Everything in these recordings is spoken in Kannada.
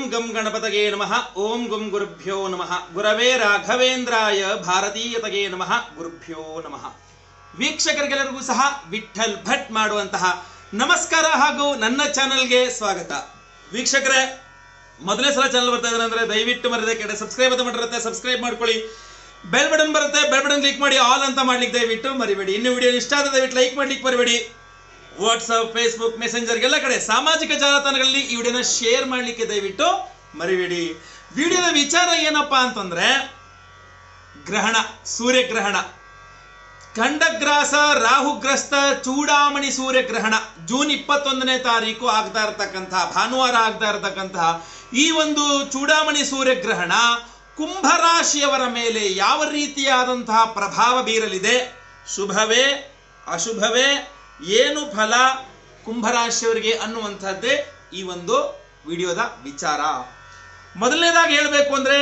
ಗಂ ಗಣಪತಗೆ ನಮಃ. ಓಂ ಗುಂ ಗುರುಭ್ಯೋ ನಮಃ. ಗುರವೇ ರಾಘವೇಂದ್ರಾಯ ಭಾರತೀಯತಗೆ ನಮಃ. ಗುರುಭ್ಯೋ ನಮಃ. ವೀಕ್ಷಕರಿಗೆಲ್ಲರಿಗೂ ಸಹ ವಿಠಲ್ ಭಟ್ ಮಾಡುವಂತಹ ನಮಸ್ಕಾರ ಹಾಗೂ ನನ್ನ ಚಾನಲ್ಗೆ ಸ್ವಾಗತ. ವೀಕ್ಷಕರೇ, ಮೊದಲೇ ಸಲ ಚಾನಲ್ ಬರ್ತಾ ಇದ್ದಾರೆ ಅಂದ್ರೆ ದಯವಿಟ್ಟು ಮರದೇ ಕಡೆ ಸಬ್ಸ್ಕ್ರೈಬ್ ಅಂತ ಮಾಡಿರುತ್ತೆ, ಸಬ್ಸ್ಕ್ರೈಬ್ ಮಾಡ್ಕೊಳ್ಳಿ. ಬೆಲ್ ಬಟನ್ ಬರುತ್ತೆ, ಬೆಲ್ ಬಟನ್ ಕ್ಲಿಕ್ ಮಾಡಿ, ಆಲ್ ಅಂತ ಮಾಡ್ಲಿಕ್ಕೆ ದಯವಿಟ್ಟು ಮರಿಬೇಡಿ. ಇನ್ನು ವಿಡಿಯೋ ಇಷ್ಟ ಆದ್ರೆ ದಯವಿಟ್ಟು ಲೈಕ್ ಮಾಡ್ಲಿಕ್ಕೆ ಮರಿಬೇಡಿ. ವಾಟ್ಸಪ್ ಫೇಸ್ಬುಕ್ ಮೆಸೆಂಜರ್ ಎಲ್ಲ ಕಡೆ ಸಾಮಾಜಿಕ ಜಾಲತಾಣಗಳಲ್ಲಿ ಈ ವಿಡಿಯೋನ ಶೇರ್ ಮಾಡಲಿಕ್ಕೆ ದಯವಿಟ್ಟು ಮರಿಬೇಡಿ. ವಿಡಿಯೋದ ವಿಚಾರ ಏನಪ್ಪಾ ಅಂತಂದ್ರೆ, ಗ್ರಹಣ, ಸೂರ್ಯಗ್ರಹಣ. ಖಂಡಗ್ರಾಸ, ರಾಹುಗ್ರಸ್ತ, ಚೂಡಾಮಣಿ ಸೂರ್ಯಗ್ರಹಣ ಜೂನ್ ಇಪ್ಪತ್ತೊಂದನೇ ತಾರೀಕು ಆಗ್ತಾ ಇರತಕ್ಕಂತಹ ಭಾನುವಾರ ಆಗ್ತಾ ಇರತಕ್ಕಂತಹ ಈ ಒಂದು ಚೂಡಾಮಣಿ ಸೂರ್ಯಗ್ರಹಣ ಕುಂಭರಾಶಿಯವರ ಮೇಲೆ ಯಾವ ರೀತಿಯಾದಂತಹ ಪ್ರಭಾವ ಬೀರಲಿದೆ? ಶುಭವೇ, ಅಶುಭವೇ ಏನು ಫಲ ಕುಂಭರಾಶಿಯವರಿಗೆ ಅನ್ನುವಂಥದ್ದೇ ಈ ಒಂದು ವಿಡಿಯೋದ ವಿಚಾರ. ಮೊದಲನೇದಾಗಿ ಹೇಳಬೇಕು ಅಂದರೆ,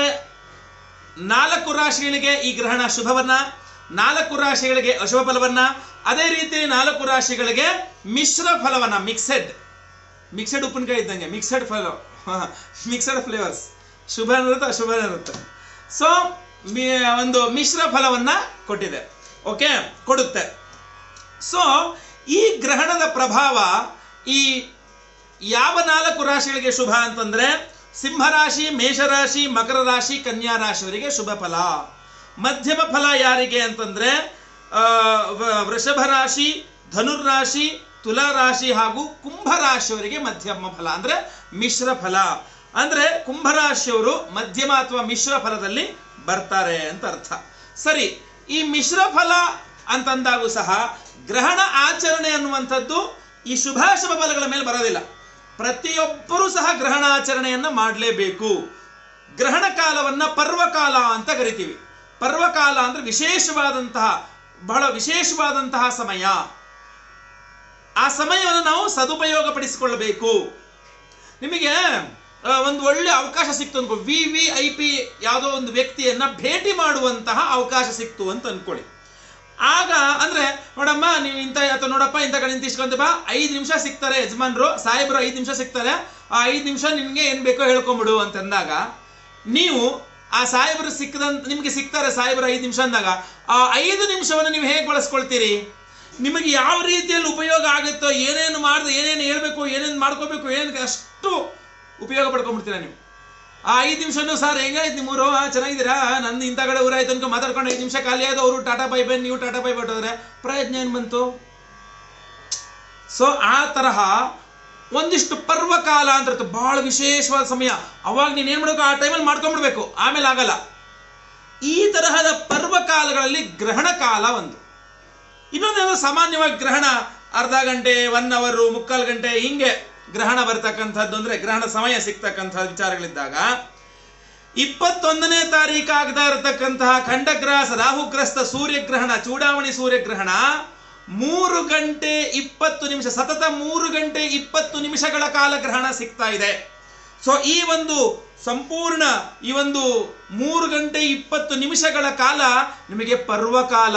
ನಾಲ್ಕು ರಾಶಿಗಳಿಗೆ ಈ ಗ್ರಹಣ ಶುಭವನ್ನ, ನಾಲ್ಕು ರಾಶಿಗಳಿಗೆ ಅಶುಭ ಫಲವನ್ನ, ಅದೇ ರೀತಿ ನಾಲ್ಕು ರಾಶಿಗಳಿಗೆ ಮಿಶ್ರ ಫಲವನ್ನ ಮಿಕ್ಸೆಡ್ ಮಿಕ್ಸೆಡ್ ಉಪ್ಪಿನಕಾಯಿ ಇದ್ದಂಗೆ ಮಿಕ್ಸೆಡ್ ಫಲ ಮಿಕ್ಸೆಡ್ ಫ್ಲೇವರ್ಸ್ ಶುಭ ಇರುತ್ತೆ ಅಶುಭ ಇರುತ್ತೆ ಸೊ ಒಂದು ಮಿಶ್ರ ಫಲವನ್ನ ಕೊಟ್ಟಿದೆ. ಓಕೆ ಕೊಡುತ್ತೆ. ಸೊ ಈ ಗ್ರಹಣದ ಪ್ರಭಾವ ಈ ಯಾವ ನಾಲ್ಕು ರಾಶಿಗಳಿಗೆ ಶುಭ ಅಂತಂದ್ರೆ ಸಿಂಹರಾಶಿ ಮೇಷರಾಶಿ ಮಕರ ರಾಶಿ, ಕನ್ಯಾ ರಾಶಿಯವರಿಗೆ ಶುಭ ಫಲ. ಮಧ್ಯಮ ಫಲ ಯಾರಿಗೆ ಅಂತಂದ್ರೆ ವೃಷಭ ರಾಶಿ ಧನುರ್ರಾಶಿ ತುಲಾ ರಾಶಿ ಹಾಗೂ ಕುಂಭ ರಾಶಿಯವರಿಗೆ ಮಧ್ಯಮ ಫಲ ಅಂದ್ರೆ ಮಿಶ್ರ ಫಲ. ಅಂದ್ರೆ ಕುಂಭರಾಶಿಯವರು ಮಧ್ಯಮ ಅಥವಾ ಮಿಶ್ರ ಫಲದಲ್ಲಿ ಬರ್ತಾರೆ ಅಂತ ಅರ್ಥ. ಸರಿ, ಈ ಮಿಶ್ರ ಫಲ ಅಂತಂದಾಗೂ ಸಹ ಗ್ರಹಣ ಆಚರಣೆ ಅನ್ನುವಂಥದ್ದು ಈ ಶುಭಾಶುಭ ಫಲಗಳ ಮೇಲೆ ಬರೋದಿಲ್ಲ. ಪ್ರತಿಯೊಬ್ಬರೂ ಸಹ ಗ್ರಹಣ ಆಚರಣೆಯನ್ನು ಮಾಡಲೇಬೇಕು. ಗ್ರಹಣ ಕಾಲವನ್ನ ಪರ್ವಕಾಲ ಅಂತ ಕರಿತೀವಿ. ಪರ್ವಕಾಲ ಅಂದ್ರೆ ವಿಶೇಷವಾದಂತಹ, ಬಹಳ ವಿಶೇಷವಾದಂತಹ ಸಮಯ. ಆ ಸಮಯವನ್ನು ನಾವು ಸದುಪಯೋಗ ಪಡಿಸಿಕೊಳ್ಳಬೇಕು ನಿಮಗೆ ಒಂದು ಒಳ್ಳೆ ಅವಕಾಶ ಸಿಕ್ತು ಅನ್ಕೋ, ವಿ ವಿ ಐ ಪಿ ಯಾವುದೋ ಒಂದು ವ್ಯಕ್ತಿಯನ್ನ ಭೇಟಿ ಮಾಡುವಂತಹ ಅವಕಾಶ ಸಿಕ್ತು ಅಂತ ಅನ್ಕೊಳ್ಳಿ. ಆಗ ಅಂದ್ರೆ, ನೋಡಮ್ಮ, ನೀವು ಇಂಥ, ಅಥವಾ ನೋಡಪ್ಪ, ಇಂಥ ಕಡೆ ನಿಂತಿಸ್ಕೊಂತ ಬಾ. ಐದು ನಿಮಿಷ ಸಿಗ್ತಾರೆ ಯಜಮಾನ್ರು, ಸಾಹೇಬ್ರು ಐದು ನಿಮಿಷ ಸಿಗ್ತಾರೆ. ಆ ಐದು ನಿಮಿಷ ನಿಮಗೆ ಏನ್ ಬೇಕೋ ಹೇಳ್ಕೊಂಬಿಡು ಅಂತಂದಾಗ, ನೀವು ಆ ಸಾಹೇಬರು ಸಿಕ್ಕದಂತ, ನಿಮ್ಗೆ ಸಿಗ್ತಾರೆ ಸಾಹೇಬರು ಐದು ನಿಮಿಷ ಅಂದಾಗ, ಆ ಐದು ನಿಮಿಷವನ್ನು ನೀವು ಹೇಗೆ ಬಳಸ್ಕೊಳ್ತೀರಿ? ನಿಮಗೆ ಯಾವ ರೀತಿಯಲ್ಲಿ ಉಪಯೋಗ ಆಗುತ್ತೋ, ಏನೇನು ಮಾಡಿದ್ರೆ ಏನೇನು ಹೇಳ್ಬೇಕು, ಏನೇನು ಮಾಡ್ಕೋಬೇಕು, ಏನೇನು ಅಷ್ಟು ಉಪಯೋಗ ಪಡ್ಕೊಂಡ್ಬಿಡ್ತೀರಾ ನೀವು? ಆ ಐದು ನಿಮಿಷನೂ ಸರ್ ಹೆಂಗಾಯ್ತು ನಿಮ್ಮೂರು? ಆ, ಚೆನ್ನಾಗಿದ್ದೀರಾ? ನಂದು ಇಂಥ ಕಡೆ ಊರಾಯ್ತು ಅನ್ಕೊ ಮಾತಾಡ್ಕೊಂಡು ಐದು ನಿಮಿಷ ಖಾಲಿ ಆಯ್ತು. ಅವರು ಟಾಟಾ ಬೈ ಬೈ ನೀವು ಟಾಟಾ ಬೈ ಹೊಟ್ಟೋದ್ರೆ ಪ್ರಯತ್ನ ಏನು ಬಂತು? ಸೊ ಆ ತರಹ ಒಂದಿಷ್ಟು ಪರ್ವಕಾಲ ಅಂತ ಬಹಳ ವಿಶೇಷವಾದ ಸಮಯ. ಅವಾಗ ನೀನು ಏನು ಮಾಡಬೇಕು? ಆ ಟೈಮಲ್ಲಿ ಮಾಡ್ಕೊಂಡ್ಬಿಡ್ಬೇಕು. ಆಮೇಲೆ ಆಗಲ್ಲ. ಈ ತರಹದ ಪರ್ವಕಾಲಗಳಲ್ಲಿ ಗ್ರಹಣ ಕಾಲ ಒಂದು. ಇನ್ನೊಂದೇನೋ ಸಾಮಾನ್ಯವಾಗಿ ಗ್ರಹಣ ಅರ್ಧ ಗಂಟೆ ಒನ್ ಅವರು ಮುಕ್ಕಾಲು ಗಂಟೆ ಹಿಂಗೆ. ಗ್ರಹಣ ಬರ್ತಕ್ಕಂಥದ್ದು ಅಂದರೆ ಗ್ರಹಣ ಸಮಯ ಸಿಗ್ತಕ್ಕಂಥ ವಿಚಾರಗಳಿದ್ದಾಗ, ಇಪ್ಪತ್ತೊಂದನೇ ತಾರೀಕು ಆಗ್ತಾ ಇರತಕ್ಕಂತಹ ಖಂಡಗ್ರಾಸ ರಾಹುಗ್ರಸ್ತ ಸೂರ್ಯಗ್ರಹಣ, ಚೂಡಾವಣಿ ಸೂರ್ಯಗ್ರಹಣ, ಮೂರು ಗಂಟೆ ಇಪ್ಪತ್ತು ನಿಮಿಷ, ಸತತ ಮೂರು ಗಂಟೆ ಇಪ್ಪತ್ತು ನಿಮಿಷಗಳ ಕಾಲ ಗ್ರಹಣ ಸಿಗ್ತಾ ಇದೆ. ಸೊ ಈ ಒಂದು ಸಂಪೂರ್ಣ, ಈ ಒಂದು ಮೂರು ಗಂಟೆ ಇಪ್ಪತ್ತು ನಿಮಿಷಗಳ ಕಾಲ ನಿಮಗೆ ಪರ್ವಕಾಲ.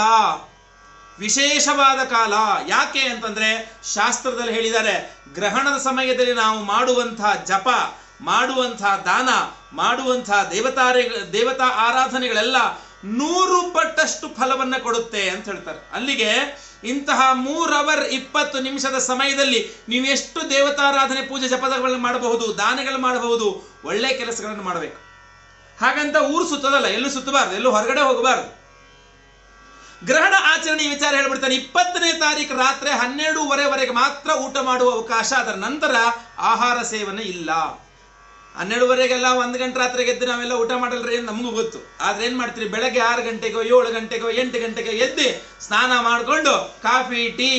ವಿಶೇಷವಾದ ಕಾಲ. ಯಾಕೆ ಅಂತಂದ್ರೆ ಶಾಸ್ತ್ರದಲ್ಲಿ ಹೇಳಿದ್ದಾರೆ, ಗ್ರಹಣದ ಸಮಯದಲ್ಲಿ ನಾವು ಮಾಡುವಂತಹ ಜಪ ಮಾಡುವಂತಹ ದಾನ ಮಾಡುವಂತಹ ದೇವತಾರೆ, ದೇವತಾ ಆರಾಧನೆಗಳೆಲ್ಲ ನೂರು ಪಟ್ಟಷ್ಟು ಫಲವನ್ನು ಕೊಡುತ್ತೆ ಅಂತ ಹೇಳ್ತಾರೆ. ಅಲ್ಲಿಗೆ ಇಂತಹ ಮೂರ್ ಅವರ್ ಇಪ್ಪತ್ತು ನಿಮಿಷದ ಸಮಯದಲ್ಲಿ ನೀವು ಎಷ್ಟು ದೇವತಾರಾಧನೆ, ಪೂಜೆ ಜಪದಗಳನ್ನು ಮಾಡಬಹುದು ದಾನಗಳು ಮಾಡಬಹುದು, ಒಳ್ಳೆ ಕೆಲಸಗಳನ್ನು ಮಾಡಬೇಕು. ಹಾಗಂತ ಊರು ಸುತ್ತದಲ್ಲ, ಎಲ್ಲೂ ಸುತ್ತಬಾರ್ದು, ಎಲ್ಲೂ ಹೊರಗಡೆ ಹೋಗಬಾರ್ದು. ಗ್ರಹಣ ಆಚರಣೆ ವಿಚಾರ ಹೇಳ್ಬಿಡ್ತಾನೆ. ಇಪ್ಪತ್ತನೇ ತಾರೀಕು ರಾತ್ರಿ ಹನ್ನೆರಡೂವರೆವರೆಗೆ ಮಾತ್ರ ಊಟ ಮಾಡುವ ಅವಕಾಶ. ಅದರ ನಂತರ ಆಹಾರ ಸೇವನೆ ಇಲ್ಲ. ಹನ್ನೆರಡುವರೆಗೆಲ್ಲ ಒಂದು ಗಂಟೆ ರಾತ್ರಿ ಎದ್ದು ನಾವೆಲ್ಲ ಊಟ ಮಾಡಲ್ರಿ ಅಂತ ನಮಗೂ ಗೊತ್ತು. ಆದ್ರೆ ಏನು ಮಾಡ್ತೀರಿ? ಬೆಳಗ್ಗೆ ಆರು ಗಂಟೆಗೋ, ಏಳು ಗಂಟೆಗೋ, ಎಂಟು ಗಂಟೆಗೋ ಎದ್ದು ಸ್ನಾನ ಮಾಡಿಕೊಂಡು ಕಾಫಿ, ಟೀ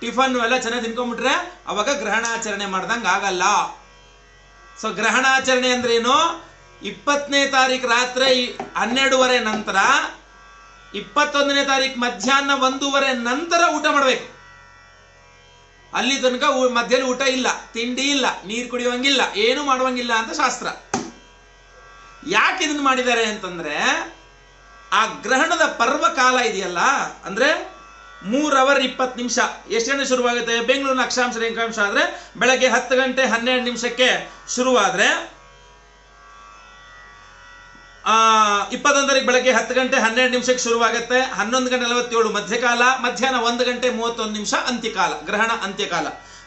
ಟಿಫನ್ ಎಲ್ಲ ಚೆನ್ನಾಗಿ ತಿನ್ಕೊಂಡ್ಬಿಟ್ರೆ ಅವಾಗ ಗ್ರಹಣಾಚರಣೆ ಮಾಡ್ದಂಗೆ ಆಗಲ್ಲ. ಸೊ ಗ್ರಹಣಾಚರಣೆ ಅಂದ್ರೇನು ಇಪ್ಪತ್ತನೇ ತಾರೀಕು ರಾತ್ರಿ ಹನ್ನೆರಡುವರೆ ನಂತರ ಇಪ್ಪತ್ತೊಂದನೇ ತಾರೀಕು ಮಧ್ಯಾಹ್ನ ಒಂದೂವರೆ ನಂತರ ಊಟ ಮಾಡಬೇಕು. ಅಲ್ಲಿ ತನಕ ಮಧ್ಯಾಹ್ನ ಊಟ ಇಲ್ಲ, ತಿಂಡಿ ಇಲ್ಲ, ನೀರು ಕುಡಿಯುವಂಗಿಲ್ಲ, ಏನು ಮಾಡುವಂಗಿಲ್ಲ ಅಂತ ಶಾಸ್ತ್ರ. ಯಾಕೆ ಇದನ್ನು ಮಾಡಿದ್ದಾರೆ ಅಂತಂದ್ರೆ, ಆ ಗ್ರಹಣದ ಪರ್ವಕಾಲ ಇದೆಯಲ್ಲ, ಅಂದ್ರೆ ಮೂರ್ ಅವರ್ ಇಪ್ಪತ್ತು ನಿಮಿಷ. ಎಷ್ಟು ಶುರುವಾಗುತ್ತೆ? ಬೆಂಗಳೂರಿನ ಅಕ್ಷಾಂಶ ರೇಖಾಂಶ ಆದ್ರೆ ಬೆಳಗ್ಗೆ ಹತ್ತು ಗಂಟೆ ಹನ್ನೆರಡು ನಿಮಿಷಕ್ಕೆ ಶುರುವಾದ್ರೆ ಇಪ್ಪತ್ತೊಂದರಿಗೆ ಬೆಳಗ್ಗೆ ಹತ್ತು ಗಂಟೆ ಹನ್ನೆರಡು ನಿಮಿಷಕ್ಕೆ ಶುರುವಾಗುತ್ತೆ. ಹನ್ನೊಂದು ಗಂಟೆ ನಲವತ್ತೇಳು ಮಧ್ಯಕಾಲ, ಮಧ್ಯಾಹ್ನ ಒಂದು ಗಂಟೆ ಮೂವತ್ತೊಂದು ನಿಮಿಷ ಅಂತ್ಯಕಾಲ, ಗ್ರಹಣ ಅಂತ್ಯಕಾಲ.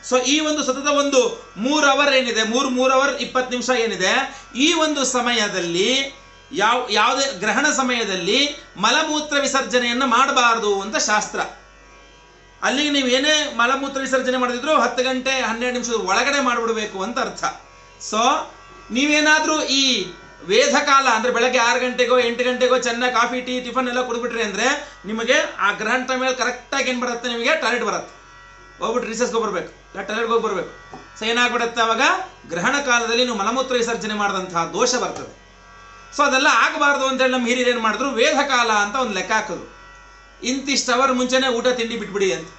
ಸೊ ಈ ಒಂದು ಸತತ ಒಂದು ಮೂರು ಅವರ್ ಏನಿದೆ? ಮೂರು ಮೂರು ಅವರ್ ಇಪ್ಪತ್ತು ನಿಮಿಷ ಏನಿದೆ? ಈ ಒಂದು ಸಮಯದಲ್ಲಿ ಯಾವ, ಯಾವುದೇ ಗ್ರಹಣ ಸಮಯದಲ್ಲಿ ಮಲಮೂತ್ರ ವಿಸರ್ಜನೆಯನ್ನು ಮಾಡಬಾರದು ಅಂತ ಶಾಸ್ತ್ರ. ಅಲ್ಲಿಗೆ ನೀವು ಏನೇ ಮಲಮೂತ್ರ ವಿಸರ್ಜನೆ ಮಾಡಿದ್ರು ಹತ್ತು ಗಂಟೆ ಹನ್ನೆರಡು ನಿಮಿಷದ ಒಳಗಡೆ ಮಾಡಿಬಿಡಬೇಕು ಅಂತ ಅರ್ಥ. ಸೊ ನೀವೇನಾದರೂ ಈ ವೇದ ಕಾಲ ಅಂದ್ರೆ ಬೆಳಗ್ಗೆ ಆರು ಗಂಟೆಗೋ, ಎಂಟು ಗಂಟೆಗೋ ಚೆನ್ನಾಗಿ ಕಾಫಿ, ಟೀ, ಟಿಫನ್ ಎಲ್ಲ ಕುಡಿಬಿಟ್ರಿ ಅಂದ್ರೆ ನಿಮಗೆ ಆ ಗ್ರಹಣ ಟೈಮಲ್ಲಿ ಕರೆಕ್ಟಾಗಿ ಏನು ಬರುತ್ತೆ ನಿಮಗೆ? ಟಾಯ್ಲೆಟ್ ಬರುತ್ತೆ. ಹೋಗ್ಬಿಟ್ಟು ರಿಸರ್ಸ್ಗೆ ಬರ್ಬೇಕು ಇಲ್ಲ ಟಾಯ್ಲೆಟ್ಗೆ ಹೋಗಿ ಬರ್ಬೇಕು ಸೊ ಏನಾಗ್ಬಿಡುತ್ತೆ ಅವಾಗ? ಗ್ರಹಣ ಕಾಲದಲ್ಲಿ ನೀವು ಮಲಮೂತ್ರ ವಿಸರ್ಜನೆ ಮಾಡಿದಂತಹ ದೋಷ ಬರ್ತದೆ. ಸೊ ಅದೆಲ್ಲ ಆಗಬಾರ್ದು ಅಂತೇಳಿ ನಮ್ಮ ಹಿರಿಯರು ಏನು ಮಾಡಿದ್ರು? ವೇದ ಕಾಲ ಅಂತ ಒಂದು ಲೆಕ್ಕ ಹಾಕೋದು ಇಂತಿಷ್ಟು ಅವರ್ ಮುಂಚೆನೆ ಊಟ ತಿಂಡಿ ಬಿಟ್ಬಿಡಿ ಅಂತ.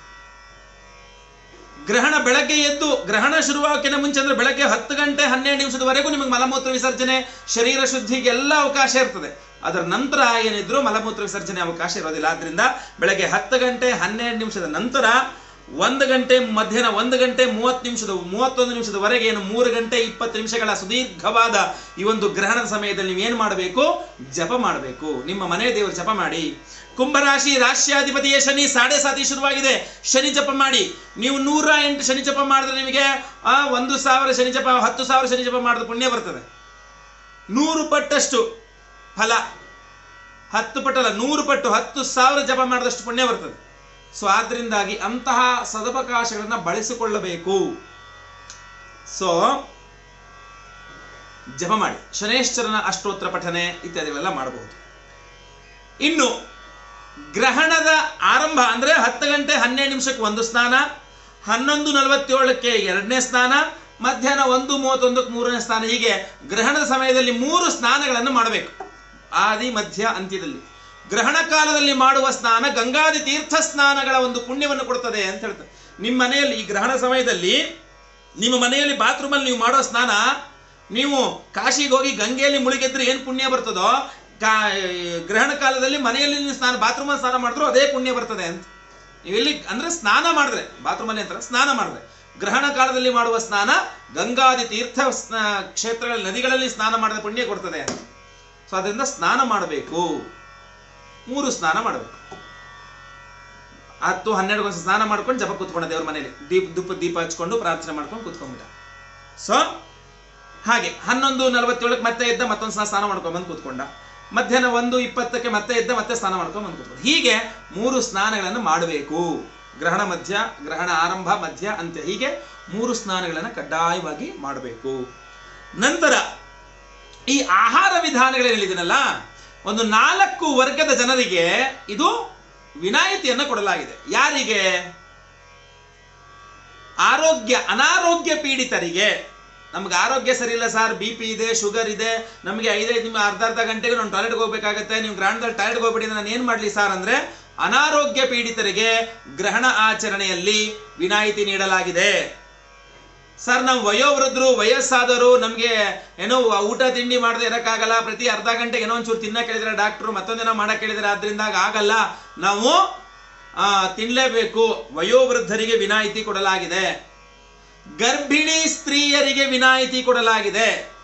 ಗ್ರಹಣ ಬೆಳಗ್ಗೆ ಎದ್ದು, ಗ್ರಹಣ ಶುರುವಾಗಕ್ಕಿಂತ ಮುಂಚೆ ಅಂದ್ರೆ ಬೆಳಗ್ಗೆ ಹತ್ತು ಗಂಟೆ ಹನ್ನೆರಡು ನಿಮಿಷದವರೆಗೂ ನಿಮಗೆ ಮಲಮೂತ್ರ ವಿಸರ್ಜನೆ, ಶರೀರ ಶುದ್ಧಿಗೆ ಎಲ್ಲ ಅವಕಾಶ ಇರ್ತದೆ. ಅದರ ನಂತರ ಏನಿದ್ರು ಮಲಮೂತ್ರ ವಿಸರ್ಜನೆ ಅವಕಾಶ ಇರೋದಿಲ್ಲ. ಆದ್ರಿಂದ ಬೆಳಗ್ಗೆ ಹತ್ತು ಗಂಟೆ ಹನ್ನೆರಡು ನಿಮಿಷದ ನಂತರ ಒಂದು ಗಂಟೆ ಮಧ್ಯಾಹ್ನ ಒಂದು ಗಂಟೆ ಮೂವತ್ತು ನಿಮಿಷದ, ಮೂವತ್ತೊಂದು ನಿಮಿಷದವರೆಗೆ ಏನು ಮೂರು ಗಂಟೆ ಇಪ್ಪತ್ತು ನಿಮಿಷಗಳ ಸುದೀರ್ಘವಾದ ಈ ಒಂದು ಗ್ರಹಣದ ಸಮಯದಲ್ಲಿ ನೀವು ಏನು ಮಾಡಬೇಕು? ಜಪ ಮಾಡಬೇಕು. ನಿಮ್ಮ ಮನೆ ದೇವರು ಜಪ ಮಾಡಿ. ಕುಂಭರಾಶಿ ರಾಶ್ಯಾಧಿಪತಿಯ ಶನಿ ಸಾಡೆ ಸಾತಿ ಶುರುವಾಗಿದೆ. ಶನಿ ಜಪ ಮಾಡಿ. ನೀವು ನೂರ ಎಂಟು ಶನಿ ಜಪ ಮಾಡಿದ್ರೆ ನಿಮಗೆ ಒಂದು ಸಾವಿರ ಶನಿ ಜಪ, ಹತ್ತು ಸಾವಿರ ಶನಿ ಜಪ ಮಾಡಿದ ಪುಣ್ಯ ಬರ್ತದೆ. ನೂರು ಪಟ್ಟಷ್ಟು ಫಲ. ಹತ್ತು ಪಟ್ಟಲ್ಲ ನೂರು ಪಟ್ಟು, ಹತ್ತು ಸಾವಿರ ಜಪ ಮಾಡಿದಷ್ಟು ಪುಣ್ಯ ಬರ್ತದೆ. ಸೊ ಆದ್ರಿಂದಾಗಿ ಅಂತಹ ಸದವಕಾಶಗಳನ್ನು ಬಳಸಿಕೊಳ್ಳಬೇಕು. ಸೊ ಜಪ ಮಾಡಿ. ಶನೇಶ್ವರನ ಅಷ್ಟೋತ್ತರ ಪಠನೆ ಇತ್ಯಾದಿಗಳೆಲ್ಲ ಮಾಡಬಹುದು. ಇನ್ನು ಗ್ರಹಣದ ಆರಂಭ ಅಂದರೆ ಹತ್ತು ಗಂಟೆ ಹನ್ನೆರಡು ನಿಮಿಷಕ್ಕೆ ಒಂದು ಸ್ನಾನ, ಹನ್ನೊಂದು ನಲವತ್ತೇಳಕ್ಕೆ ಎರಡನೇ ಸ್ನಾನ, ಮಧ್ಯಾಹ್ನ ಒಂದು ಮೂವತ್ತೊಂದಕ್ಕೆ ಮೂರನೇ ಸ್ನಾನ. ಹೀಗೆ ಗ್ರಹಣದ ಸಮಯದಲ್ಲಿ ಮೂರು ಸ್ನಾನಗಳನ್ನು ಮಾಡಬೇಕು. ಆದಿ, ಮಧ್ಯ, ಅಂತ್ಯದಲ್ಲಿ. ಗ್ರಹಣ ಕಾಲದಲ್ಲಿ ಮಾಡುವ ಸ್ನಾನ ಗಂಗಾದಿ ತೀರ್ಥ ಸ್ನಾನಗಳ ಒಂದು ಪುಣ್ಯವನ್ನು ಕೊಡ್ತದೆ ಅಂತ ಹೇಳ್ತಾರೆ ನಿಮ್ಮ ಮನೆಯಲ್ಲಿ ಈ ಗ್ರಹಣ ಸಮಯದಲ್ಲಿ, ನಿಮ್ಮ ಮನೆಯಲ್ಲಿ ಬಾತ್ರೂಮಲ್ಲಿ ನೀವು ಮಾಡೋ ಸ್ನಾನ, ನೀವು ಕಾಶಿಗೆ ಹೋಗಿ ಗಂಗೆಯಲ್ಲಿ ಮುಳುಗಿದ್ರೆ ಏನು ಪುಣ್ಯ ಬರ್ತದೋ ಕಾ ಗ್ರಹಣ ಕಾಲದಲ್ಲಿ ಮನೆಯಲ್ಲಿ ಸ್ನಾನ, ಬಾತ್ರೂಮಲ್ಲಿ ಸ್ನಾನ ಮಾಡಿದ್ರು ಅದೇ ಪುಣ್ಯ ಬರ್ತದೆ ಅಂತ. ಇಲ್ಲಿ, ಅಂದ್ರೆ ಸ್ನಾನ ಮಾಡಿದ್ರೆ, ಬಾತ್ರೂಮಲ್ಲಿ ಅಂತ ಸ್ನಾನ ಮಾಡಿದ್ರೆ. ಗ್ರಹಣ ಕಾಲದಲ್ಲಿ ಮಾಡುವ ಸ್ನಾನ ಗಂಗಾದಿ ತೀರ್ಥ ಕ್ಷೇತ್ರಗಳಲ್ಲಿ ಕ್ಷೇತ್ರಗಳ ನದಿಗಳಲ್ಲಿ ಸ್ನಾನ ಮಾಡಿದ ಪುಣ್ಯ ಕೊಡ್ತದೆ ಅಂತ. ಸೊ ಅದರಿಂದ ಸ್ನಾನ ಮಾಡಬೇಕು. ಮೂರು ಸ್ನಾನ ಮಾಡಬೇಕು. ಹತ್ತು, ಹನ್ನೆರಡು ವರ್ಷ ಸ್ನಾನ ಮಾಡ್ಕೊಂಡು ಜಪ ಕೂತ್ಕೊಂಡ ದೇವ್ರ ಮನೇಲಿ ದೀಪ ದುಪ್ಪ ದೀಪ ಹಚ್ಕೊಂಡು ಪ್ರಾರ್ಥನೆ ಮಾಡ್ಕೊಂಡು ಕೂತ್ಕೊಂಡ್ಬಿಟ್ಟ. ಸೊ ಹಾಗೆ, ಹನ್ನೊಂದು ನಲವತ್ತೇಳಕ್ಕೆ ಮತ್ತೆ ಇದ್ದ ಮತ್ತೊಂದು ಸ್ನಾನ ಮಾಡ್ಕೊಂಡ್ಬಂದು ಕೂತ್ಕೊಂಡ. ಮಧ್ಯಾಹ್ನ ಒಂದು ಇಪ್ಪತ್ತಕ್ಕೆ ಮತ್ತೆ ಇದ್ದ ಮತ್ತೆ ಸ್ನಾನ ಮಾಡ್ಕೊಂಡು ಬಂದು ಕೂತ್ಕೊಂಡ ಹೀಗೆ ಮೂರು ಸ್ನಾನಗಳನ್ನು ಮಾಡಬೇಕು. ಗ್ರಹಣ ಮಧ್ಯ, ಗ್ರಹಣ ಆರಂಭ, ಮಧ್ಯ, ಅಂತ್ಯ. ಹೀಗೆ ಮೂರು ಸ್ನಾನಗಳನ್ನು ಕಡ್ಡಾಯವಾಗಿ ಮಾಡಬೇಕು. ನಂತರ ಈ ಆಹಾರ ವಿಧಾನಗಳು ಹೇಳಿದನಲ್ಲ ಒಂದು ನಾಲ್ಕು ವರ್ಗದ ಜನರಿಗೆ ಇದು ವಿನಾಯಿತಿಯನ್ನು ಕೊಡಲಾಗಿದೆ. ಯಾರಿಗೆ? ಆರೋಗ್ಯ, ಅನಾರೋಗ್ಯ ಪೀಡಿತರಿಗೆ. ನಮ್ಗೆ ಆರೋಗ್ಯ ಸರಿ ಇಲ್ಲ ಸರ್ ಬಿ ಪಿ ಇದೆ, ಶುಗರ್ ಇದೆ. ನಮಗೆ ಐದೈದು ನಿಮ್ಮ ಅರ್ಧ ಅರ್ಧ ಗಂಟೆಗೆ ನಾನು ಟಾಯ್ಲೆಟ್ಗೆ ಹೋಗ್ಬೇಕಾಗತ್ತೆ. ನೀವು ಗ್ರಾಂಡಲ್ಲಿ ಟಾಯ್ಲೆಟ್ಗೆ ಹೋಗ್ಬಿಡಿ ನಾನು ಏನು ಮಾಡಲಿ ಸರ್ ಅಂದ್ರೆ ಅನಾರೋಗ್ಯ ಪೀಡಿತರಿಗೆ ಗ್ರಹಣ ಆಚರಣೆಯಲ್ಲಿ ವಿನಾಯಿತಿ ನೀಡಲಾಗಿದೆ. ಸರ್ ನಾವು ವಯೋವೃದ್ಧರು ವಯಸ್ಸಾದರು ನಮಗೆ ಏನೋ ಊಟ ತಿಂಡಿ ಮಾಡದೆ ಇರೋಕ್ಕಾಗಲ್ಲ. ಪ್ರತಿ ಅರ್ಧ ಗಂಟೆಗೆ ಏನೋ ಒಂಚೂರು ತಿನ್ನಕ್ಕೆ ಹೇಳಿದ್ರೆ ಡಾಕ್ಟ್ರು ಮತ್ತೊಂದೇನೋ ಮಾಡಕ್ಕೆ ಹೇಳಿದ್ರೆ ಆದ್ರಿಂದ ಆಗಲ್ಲ. ನಾವು ತಿನ್ನಲೇಬೇಕು ವಯೋವೃದ್ಧರಿಗೆ ವಿನಾಯಿತಿ ಕೊಡಲಾಗಿದೆ. ಗರ್ಭಿಣಿ ಸ್ತ್ರೀಯರಿಗೆ ವಿನಾಯಿತಿ ಕೊಡಲಾಗಿದೆ.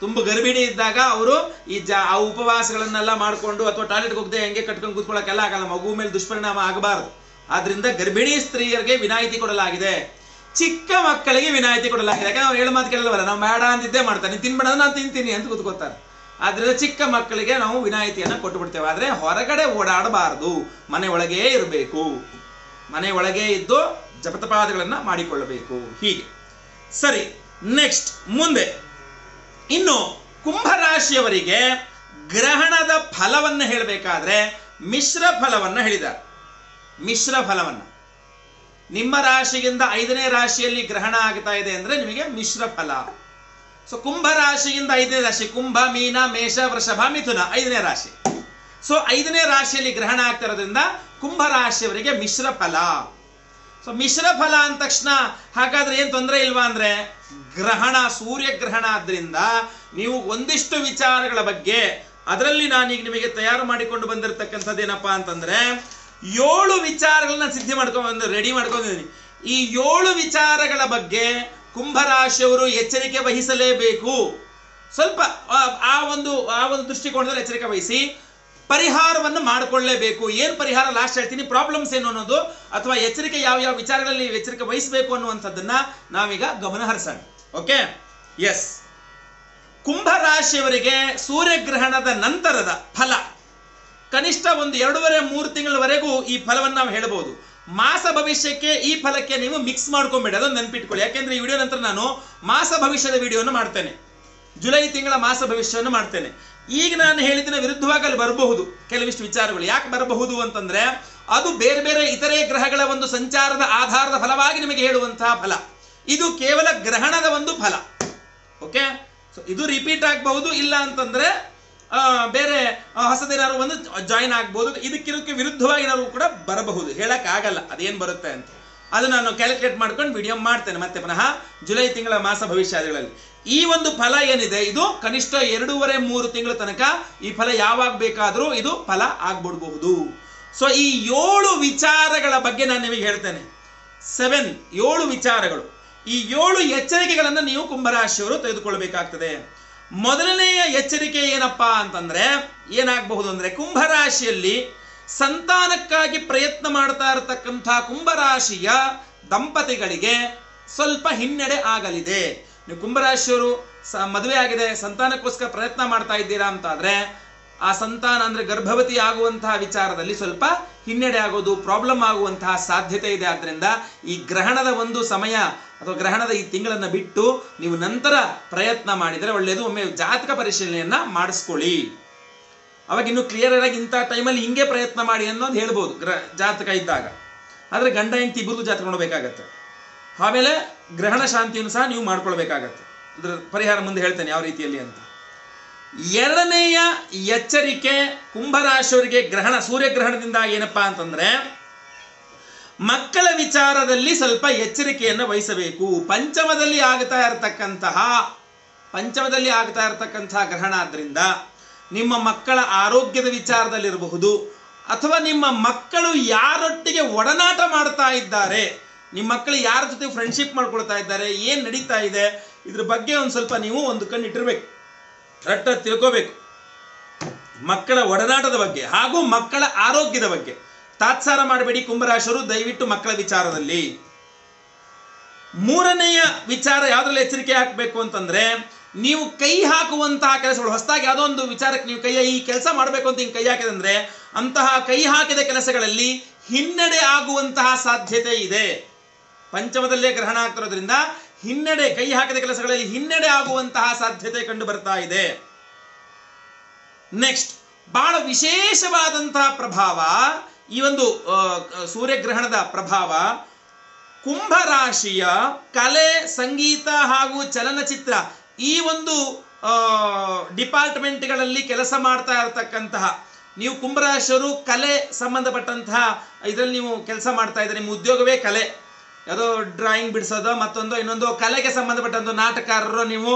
ತುಂಬ ಗರ್ಭಿಣಿ ಇದ್ದಾಗ ಅವರು ಈ ಜಾ, ಆ ಉಪವಾಸಗಳನ್ನೆಲ್ಲ ಮಾಡಿಕೊಂಡು ಅಥವಾ ಟಾಯ್ಲೆಟ್ಗೆ ಹೋಗದೆ ಹೆಂಗೆ ಕಟ್ಕೊಂಡು ಕೂತ್ಕೊಳ್ಳೋಕೆಲ್ಲ ಆಗಲ್ಲ. ಮಗು ಮೇಲೆ ದುಷ್ಪರಿಣಾಮ ಆಗಬಾರದು. ಆದ್ರಿಂದ ಗರ್ಭಿಣಿ ಸ್ತ್ರೀಯರಿಗೆ ವಿನಾಯಿತಿ ಕೊಡಲಾಗಿದೆ. ಚಿಕ್ಕ ಮಕ್ಕಳಿಗೆ ವಿನಾಯಿತಿ ಕೊಡಲಾಗಿದೆ. ಯಾಕಂದ್ರೆ ಅವ್ರು ಹೇಳು ಮಾತು ಕೇಳಲ್ವಲ್ಲ ನಾವು ಬೇಡ ಅಂತಿದ್ದೇ ಮಾಡ್ತಾರೆ. ತಿನ್ಬೇಡ ನಾನು ತಿಂತೀನಿ ಅಂತ ಕೂತ್ಕೋತಾರೆ ಆದ್ರಿಂದ ಚಿಕ್ಕ ಮಕ್ಕಳಿಗೆ ನಾವು ವಿನಾಯಿತಿಯನ್ನು ಕೊಟ್ಟು ಬಿಡ್ತೇವೆ ಆದ್ರೆ ಹೊರಗಡೆ ಓಡಾಡಬಾರ್ದು. ಮನೆ ಇರಬೇಕು. ಮನೆ ಒಳಗೆ ಇದ್ದು ಜಪತಪಾದಗಳನ್ನ ಮಾಡಿಕೊಳ್ಳಬೇಕು. ಹೀಗೆ. ಸರಿ ನೆಕ್ಸ್ಟ್ ಮುಂದೆ. ಇನ್ನು ಕುಂಭರಾಶಿಯವರಿಗೆ ಗ್ರಹಣದ ಫಲವನ್ನು ಹೇಳಬೇಕಾದ್ರೆ ಮಿಶ್ರ ಫಲವನ್ನು ಹೇಳಿದ್ದಾರೆ. ಮಿಶ್ರ ಫಲವನ್ನು. ನಿಮ್ಮ ರಾಶಿಯಿಂದ ಐದನೇ ರಾಶಿಯಲ್ಲಿ ಗ್ರಹಣ ಆಗ್ತಾ ಇದೆ ಅಂದರೆ ನಿಮಗೆ ಮಿಶ್ರ ಫಲ. ಸೊ ಕುಂಭ ರಾಶಿಯಿಂದ ಐದನೇ ರಾಶಿ, ಕುಂಭ, ಮೀನ, ಮೇಷ, ವೃಷಭ, ಮಿಥುನ, ಐದನೇ ರಾಶಿ. ಸೊ ಐದನೇ ರಾಶಿಯಲ್ಲಿ ಗ್ರಹಣ ಆಗ್ತಿರೋದ್ರಿಂದ ಕುಂಭ ರಾಶಿಯವರಿಗೆ ಮಿಶ್ರ ಫಲ. ಸೊ ಮಿಶ್ರ ಫಲ ಅಂದ ತಕ್ಷಣ ಹಾಗಾದ್ರೆ ಏನು ತೊಂದರೆ ಇಲ್ವಾ ಅಂದ್ರೆ ಗ್ರಹಣ ಸೂರ್ಯ ಗ್ರಹಣ ಆದ್ರಿಂದ ನೀವು ಒಂದಿಷ್ಟು ವಿಚಾರಗಳ ಬಗ್ಗೆ ಅದರಲ್ಲಿ ನಾನೀಗ ನಿಮಗೆ ತಯಾರು ಮಾಡಿಕೊಂಡು ಬಂದಿರತಕ್ಕಂಥದ್ದು ಏನಪ್ಪ ಅಂತಂದ್ರೆ ಏಳು ವಿಚಾರಗಳನ್ನ ಸಿದ್ಧಿ ಮಾಡ್ಕೊಂಡು ರೆಡಿ ಮಾಡ್ಕೊಂಡಿದ್ದೀನಿ. ಈ ಏಳು ವಿಚಾರಗಳ ಬಗ್ಗೆ ಕುಂಭರಾಶಿಯವರು ಎಚ್ಚರಿಕೆ ವಹಿಸಲೇಬೇಕು. ಸ್ವಲ್ಪ ಆ ಒಂದು ಆ ಒಂದು ದೃಷ್ಟಿಕೋನದಲ್ಲಿ ಎಚ್ಚರಿಕೆ ವಹಿಸಿ. ಪರಿಹಾರವನ್ನು ಮಾಡಿಕೊಳ್ಳೇಬೇಕು. ಏನು ಪರಿಹಾರ? ಲಾಸ್ಟ್ ಹೇಳ್ತೀನಿ ಪ್ರಾಬ್ಲಮ್ಸ್ ಏನು ಅನ್ನೋದು, ಅಥವಾ ಎಚ್ಚರಿಕೆ ಯಾವ ಯಾವ ವಿಚಾರಗಳಲ್ಲಿ ಎಚ್ಚರಿಕೆ ವಹಿಸಬೇಕು ಅನ್ನುವಂಥದ್ದನ್ನ ನಾವೀಗ ಗಮನ ಹರಿಸೋಣ. ಓಕೆ ಎಸ್ ಕುಂಭ ರಾಶಿಯವರಿಗೆ ಸೂರ್ಯಗ್ರಹಣದ ನಂತರದ ಫಲ. ಕನಿಷ್ಠ ಒಂದು ಎರಡೂವರೆ, ಮೂರು ತಿಂಗಳವರೆಗೂ ಈ ಫಲವನ್ನು ನಾವು ಹೇಳ್ಬೋದು. ಮಾಸ ಭವಿಷ್ಯಕ್ಕೆ ಈ ಫಲಕ್ಕೆ ನೀವು ಮಿಕ್ಸ್ ಮಾಡ್ಕೊಂಬೇಡಿ, ಅದನ್ನು ನೆನ್ಪಿಟ್ಕೊಳ್ಳಿ. ಯಾಕೆಂದ್ರೆ ಈ ವಿಡಿಯೋ ನಂತರ ನಾನು ಮಾಸ ಭವಿಷ್ಯದ ವಿಡಿಯೋನ ಮಾಡ್ತೇನೆ. ಜುಲೈ ತಿಂಗಳ ಮಾಸ ಭವಿಷ್ಯವನ್ನು ಮಾಡ್ತೇನೆ. ಈಗ ನಾನು ಹೇಳಿದ್ದನ್ನ ವಿರುದ್ಧವಾಗಿ ಅಲ್ಲಿ ಬರಬಹುದು. ಕೆಲವಿಷ್ಟು ವಿಚಾರಗಳು ಯಾಕೆ ಬರಬಹುದು ಅಂತಂದ್ರೆ, ಅದು ಬೇರೆ ಬೇರೆ ಇತರೆ ಗ್ರಹಗಳ ಒಂದು ಸಂಚಾರದ ಆಧಾರದ ಫಲವಾಗಿ ನಿಮಗೆ ಹೇಳುವಂತಹ ಫಲ. ಇದು ಕೇವಲ ಗ್ರಹಣದ ಒಂದು ಫಲ. ಓಕೆ? ಸೊ ಇದು ರಿಪೀಟ್ ಆಗಬಹುದು, ಇಲ್ಲ ಅಂತಂದ್ರೆ ಬೇರೆ ಹೊಸದೇನಾದ್ರು ಒಂದು ಜಾಯಿನ್ ಆಗ್ಬೋದು ಇದಕ್ಕಿರೋಕ್ಕೆ ವಿರುದ್ಧವಾಗಿ ಏನಾದ್ರು ಕೂಡ ಬರಬಹುದು. ಹೇಳಕ್ ಆಗಲ್ಲ ಅದೇನ್ ಬರುತ್ತೆ ಅಂತ. ಅದು ನಾನು ಕ್ಯಾಲ್ಕುಲೇಟ್ ಮಾಡ್ಕೊಂಡು ವಿಡಿಯೋ ಮಾಡ್ತೇನೆ ಮತ್ತೆ ಪುನಃ ಜುಲೈ ತಿಂಗಳ ಮಾಸ ಭವಿಷ್ಯಗಳಲ್ಲಿ ಈ ಒಂದು ಫಲ ಏನಿದೆ? ಇದು ಕನಿಷ್ಠ ಎರಡೂವರೆ ಮೂರು ತಿಂಗಳ ತನಕ ಈ ಫಲ ಯಾವಾಗ ಬೇಕಾದರೂ ಇದು ಫಲ ಆಗ್ಬಿಡ್ಬಹುದು. ಸೊ ಈ ಏಳು ವಿಚಾರಗಳ ಬಗ್ಗೆ ನಾನು ನಿಮಗೆ ಹೇಳ್ತೇನೆ. ಸೆವೆನ್ ಏಳು ವಿಚಾರಗಳು. ಈ ಏಳು ಎಚ್ಚರಿಕೆಗಳನ್ನು ನೀವು ಕುಂಭರಾಶಿಯವರು ತೆಗೆದುಕೊಳ್ಬೇಕಾಗ್ತದೆ. ಮೊದಲನೆಯ ಎಚ್ಚರಿಕೆ ಏನಪ್ಪಾ ಅಂತಂದ್ರೆ ಏನಾಗಬಹುದು ಅಂದ್ರೆ ಕುಂಭರಾಶಿಯಲ್ಲಿ ಸಂತಾನಕ್ಕಾಗಿ ಪ್ರಯತ್ನ ಮಾಡ್ತಾ ಇರತಕ್ಕಂಥ ಕುಂಭರಾಶಿಯ ದಂಪತಿಗಳಿಗೆ ಸ್ವಲ್ಪ ಹಿನ್ನಡೆ ಆಗಲಿದೆ. ನೀವು ಕುಂಭರಾಶಿಯವರು ಸ ಮದುವೆ ಆಗಿದೆ, ಸಂತಾನಕ್ಕೋಸ್ಕರ ಪ್ರಯತ್ನ ಮಾಡ್ತಾ ಇದ್ದೀರಾ ಅಂತಾದ್ರೆ, ಆ ಸಂತಾನ ಅಂದರೆ ಗರ್ಭವತಿ ಆಗುವಂತಹ ವಿಚಾರದಲ್ಲಿ ಸ್ವಲ್ಪ ಹಿನ್ನಡೆ ಆಗೋದು, ಪ್ರಾಬ್ಲಮ್ ಆಗುವಂತಹ ಸಾಧ್ಯತೆ ಇದೆ. ಆದ್ದರಿಂದ ಈ ಗ್ರಹಣದ ಒಂದು ಸಮಯ ಅಥವಾ ಗ್ರಹಣದ ಈ ತಿಂಗಳನ್ನು ಬಿಟ್ಟು ನೀವು ನಂತರ ಪ್ರಯತ್ನ ಮಾಡಿದರೆ ಒಳ್ಳೆಯದು ಒಮ್ಮೆ ಜಾತಕ ಪರಿಶೀಲನೆಯನ್ನು ಮಾಡಿಸ್ಕೊಳ್ಳಿ. ಅವಾಗ ಇನ್ನು ಕ್ಲಿಯರ್ ಆಗಿ ಇಂಥ ಟೈಮಲ್ಲಿ ಹಿಂಗೆ ಪ್ರಯತ್ನ ಮಾಡಿ ಅನ್ನೋದು ಹೇಳ್ಬೋದು ಗ್ರ, ಜಾತಕ ಇದ್ದಾಗ. ಆದರೆ ಗಂಡ, ಹೆಂಡತಿ ಇಬ್ಬರು ಜಾತಕ ನೋಡಬೇಕಾಗತ್ತೆ. ಆಮೇಲೆ ಗ್ರಹಣ ಶಾಂತಿಯನ್ನು ಸಹ ನೀವು ಮಾಡ್ಕೊಳ್ಬೇಕಾಗತ್ತೆ. ಅದ್ರ ಪರಿಹಾರ ಮುಂದೆ ಹೇಳ್ತೇನೆ ಯಾವ ರೀತಿಯಲ್ಲಿ ಅಂತ. ಎರಡನೆಯ ಎಚ್ಚರಿಕೆ ಕುಂಭರಾಶಿಯವರಿಗೆ ಗ್ರಹಣ, ಸೂರ್ಯಗ್ರಹಣದಿಂದ ಏನಪ್ಪಾ ಅಂತಂದ್ರೆ, ಮಕ್ಕಳ ವಿಚಾರದಲ್ಲಿ ಸ್ವಲ್ಪ ಎಚ್ಚರಿಕೆಯನ್ನು ವಹಿಸಬೇಕು. ಪಂಚಮದಲ್ಲಿ ಆಗ್ತಾ ಇರತಕ್ಕಂತಹ, ಪಂಚಮದಲ್ಲಿ ಆಗ್ತಾ ಇರತಕ್ಕಂತಹ ಗ್ರಹಣ ಆದ್ರಿಂದ ನಿಮ್ಮ ಮಕ್ಕಳ ಆರೋಗ್ಯದ ವಿಚಾರದಲ್ಲಿರಬಹುದು, ಅಥವಾ ನಿಮ್ಮ ಮಕ್ಕಳು ಯಾರೊಟ್ಟಿಗೆ ಒಡನಾಟ ಮಾಡ್ತಾ ಇದ್ದಾರೆ, ನಿಮ್ಮ ಮಕ್ಕಳು ಯಾರ ಜೊತೆ ಫ್ರೆಂಡ್ಶಿಪ್ ಮಾಡ್ಕೊಳ್ತಾ ಇದ್ದಾರೆ, ಏನು ನಡೀತಾ ಇದೆ, ಇದ್ರ ಬಗ್ಗೆ ಒಂದು ಸ್ವಲ್ಪ ನೀವು ಒಂದು ಕಣ್ಣು ಇಟ್ಟಿರ್ಬೇಕು. ರಟ್ಟ ತಿಳ್ಕೋಬೇಕು. ಮಕ್ಕಳ ಒಡನಾಟದ ಬಗ್ಗೆ ಹಾಗೂ ಮಕ್ಕಳ ಆರೋಗ್ಯದ ಬಗ್ಗೆ. ತಾತ್ಸಾರ ಮಾಡಬೇಡಿ ಕುಂಭರಾಶರು, ದಯವಿಟ್ಟು ಮಕ್ಕಳ ವಿಚಾರದಲ್ಲಿ. ಮೂರನೆಯ ವಿಚಾರ ಯಾವುದ್ರಲ್ಲಿ ಎಚ್ಚರಿಕೆ ಹಾಕಬೇಕು ಅಂತಂದ್ರೆ ನೀವು ಕೈ ಹಾಕುವಂತಹ ಕೆಲಸಗಳು, ಹೊಸದಾಗಿ ಯಾವುದೋ ಒಂದು ವಿಚಾರಕ್ಕೆ ನೀವು ಕೈಯ ಈ ಕೆಲಸ ಮಾಡಬೇಕು ಅಂತ ಹಿಂಗೆ ಕೈ ಹಾಕಿದಂದ್ರೆ ಅಂತಹ ಕೈ ಹಾಕಿದ ಕೆಲಸಗಳಲ್ಲಿ ಹಿನ್ನಡೆ ಆಗುವಂತಹ ಸಾಧ್ಯತೆ ಇದೆ. ಪಂಚಮದಲ್ಲೇ ಗ್ರಹಣ ಆಗ್ತಿರೋದ್ರಿಂದ ಹಿನ್ನಡೆ, ಕೈ ಹಾಕಿದ ಕೆಲಸಗಳಲ್ಲಿ ಹಿನ್ನಡೆ ಆಗುವಂತಹ ಸಾಧ್ಯತೆ ಕಂಡು ಬರ್ತಾ ಇದೆ. ನೆಕ್ಸ್ಟ್ ಬಹಳ ವಿಶೇಷವಾದಂತಹ ಪ್ರಭಾವ, ಈ ಒಂದು ಸೂರ್ಯಗ್ರಹಣದ ಪ್ರಭಾವ ಕುಂಭರಾಶಿಯ ಕಲೆ, ಸಂಗೀತ ಹಾಗೂ ಚಲನಚಿತ್ರ ಈ ಒಂದು ಡಿಪಾರ್ಟ್ಮೆಂಟ್ಗಳಲ್ಲಿ ಕೆಲಸ ಮಾಡ್ತಾ ಇರತಕ್ಕಂತಹ ನೀವು ಕುಂಭರಾಶರು ಕಲೆ ಸಂಬಂಧಪಟ್ಟಂತಹ ಇದರಲ್ಲಿ ನೀವು ಕೆಲಸ ಮಾಡ್ತಾ ಇದ್ದೀರಿ. ನಿಮ್ಮ ಉದ್ಯೋಗವೇ ಕಲೆ. ಯಾವುದೋ ಡ್ರಾಯಿಂಗ್ ಬಿಡಿಸೋದು ಮತ್ತೊಂದು ಇನ್ನೊಂದು ಕಲೆಗೆ ಸಂಬಂಧಪಟ್ಟಂಥ ನಾಟಕಕಾರರು ನೀವು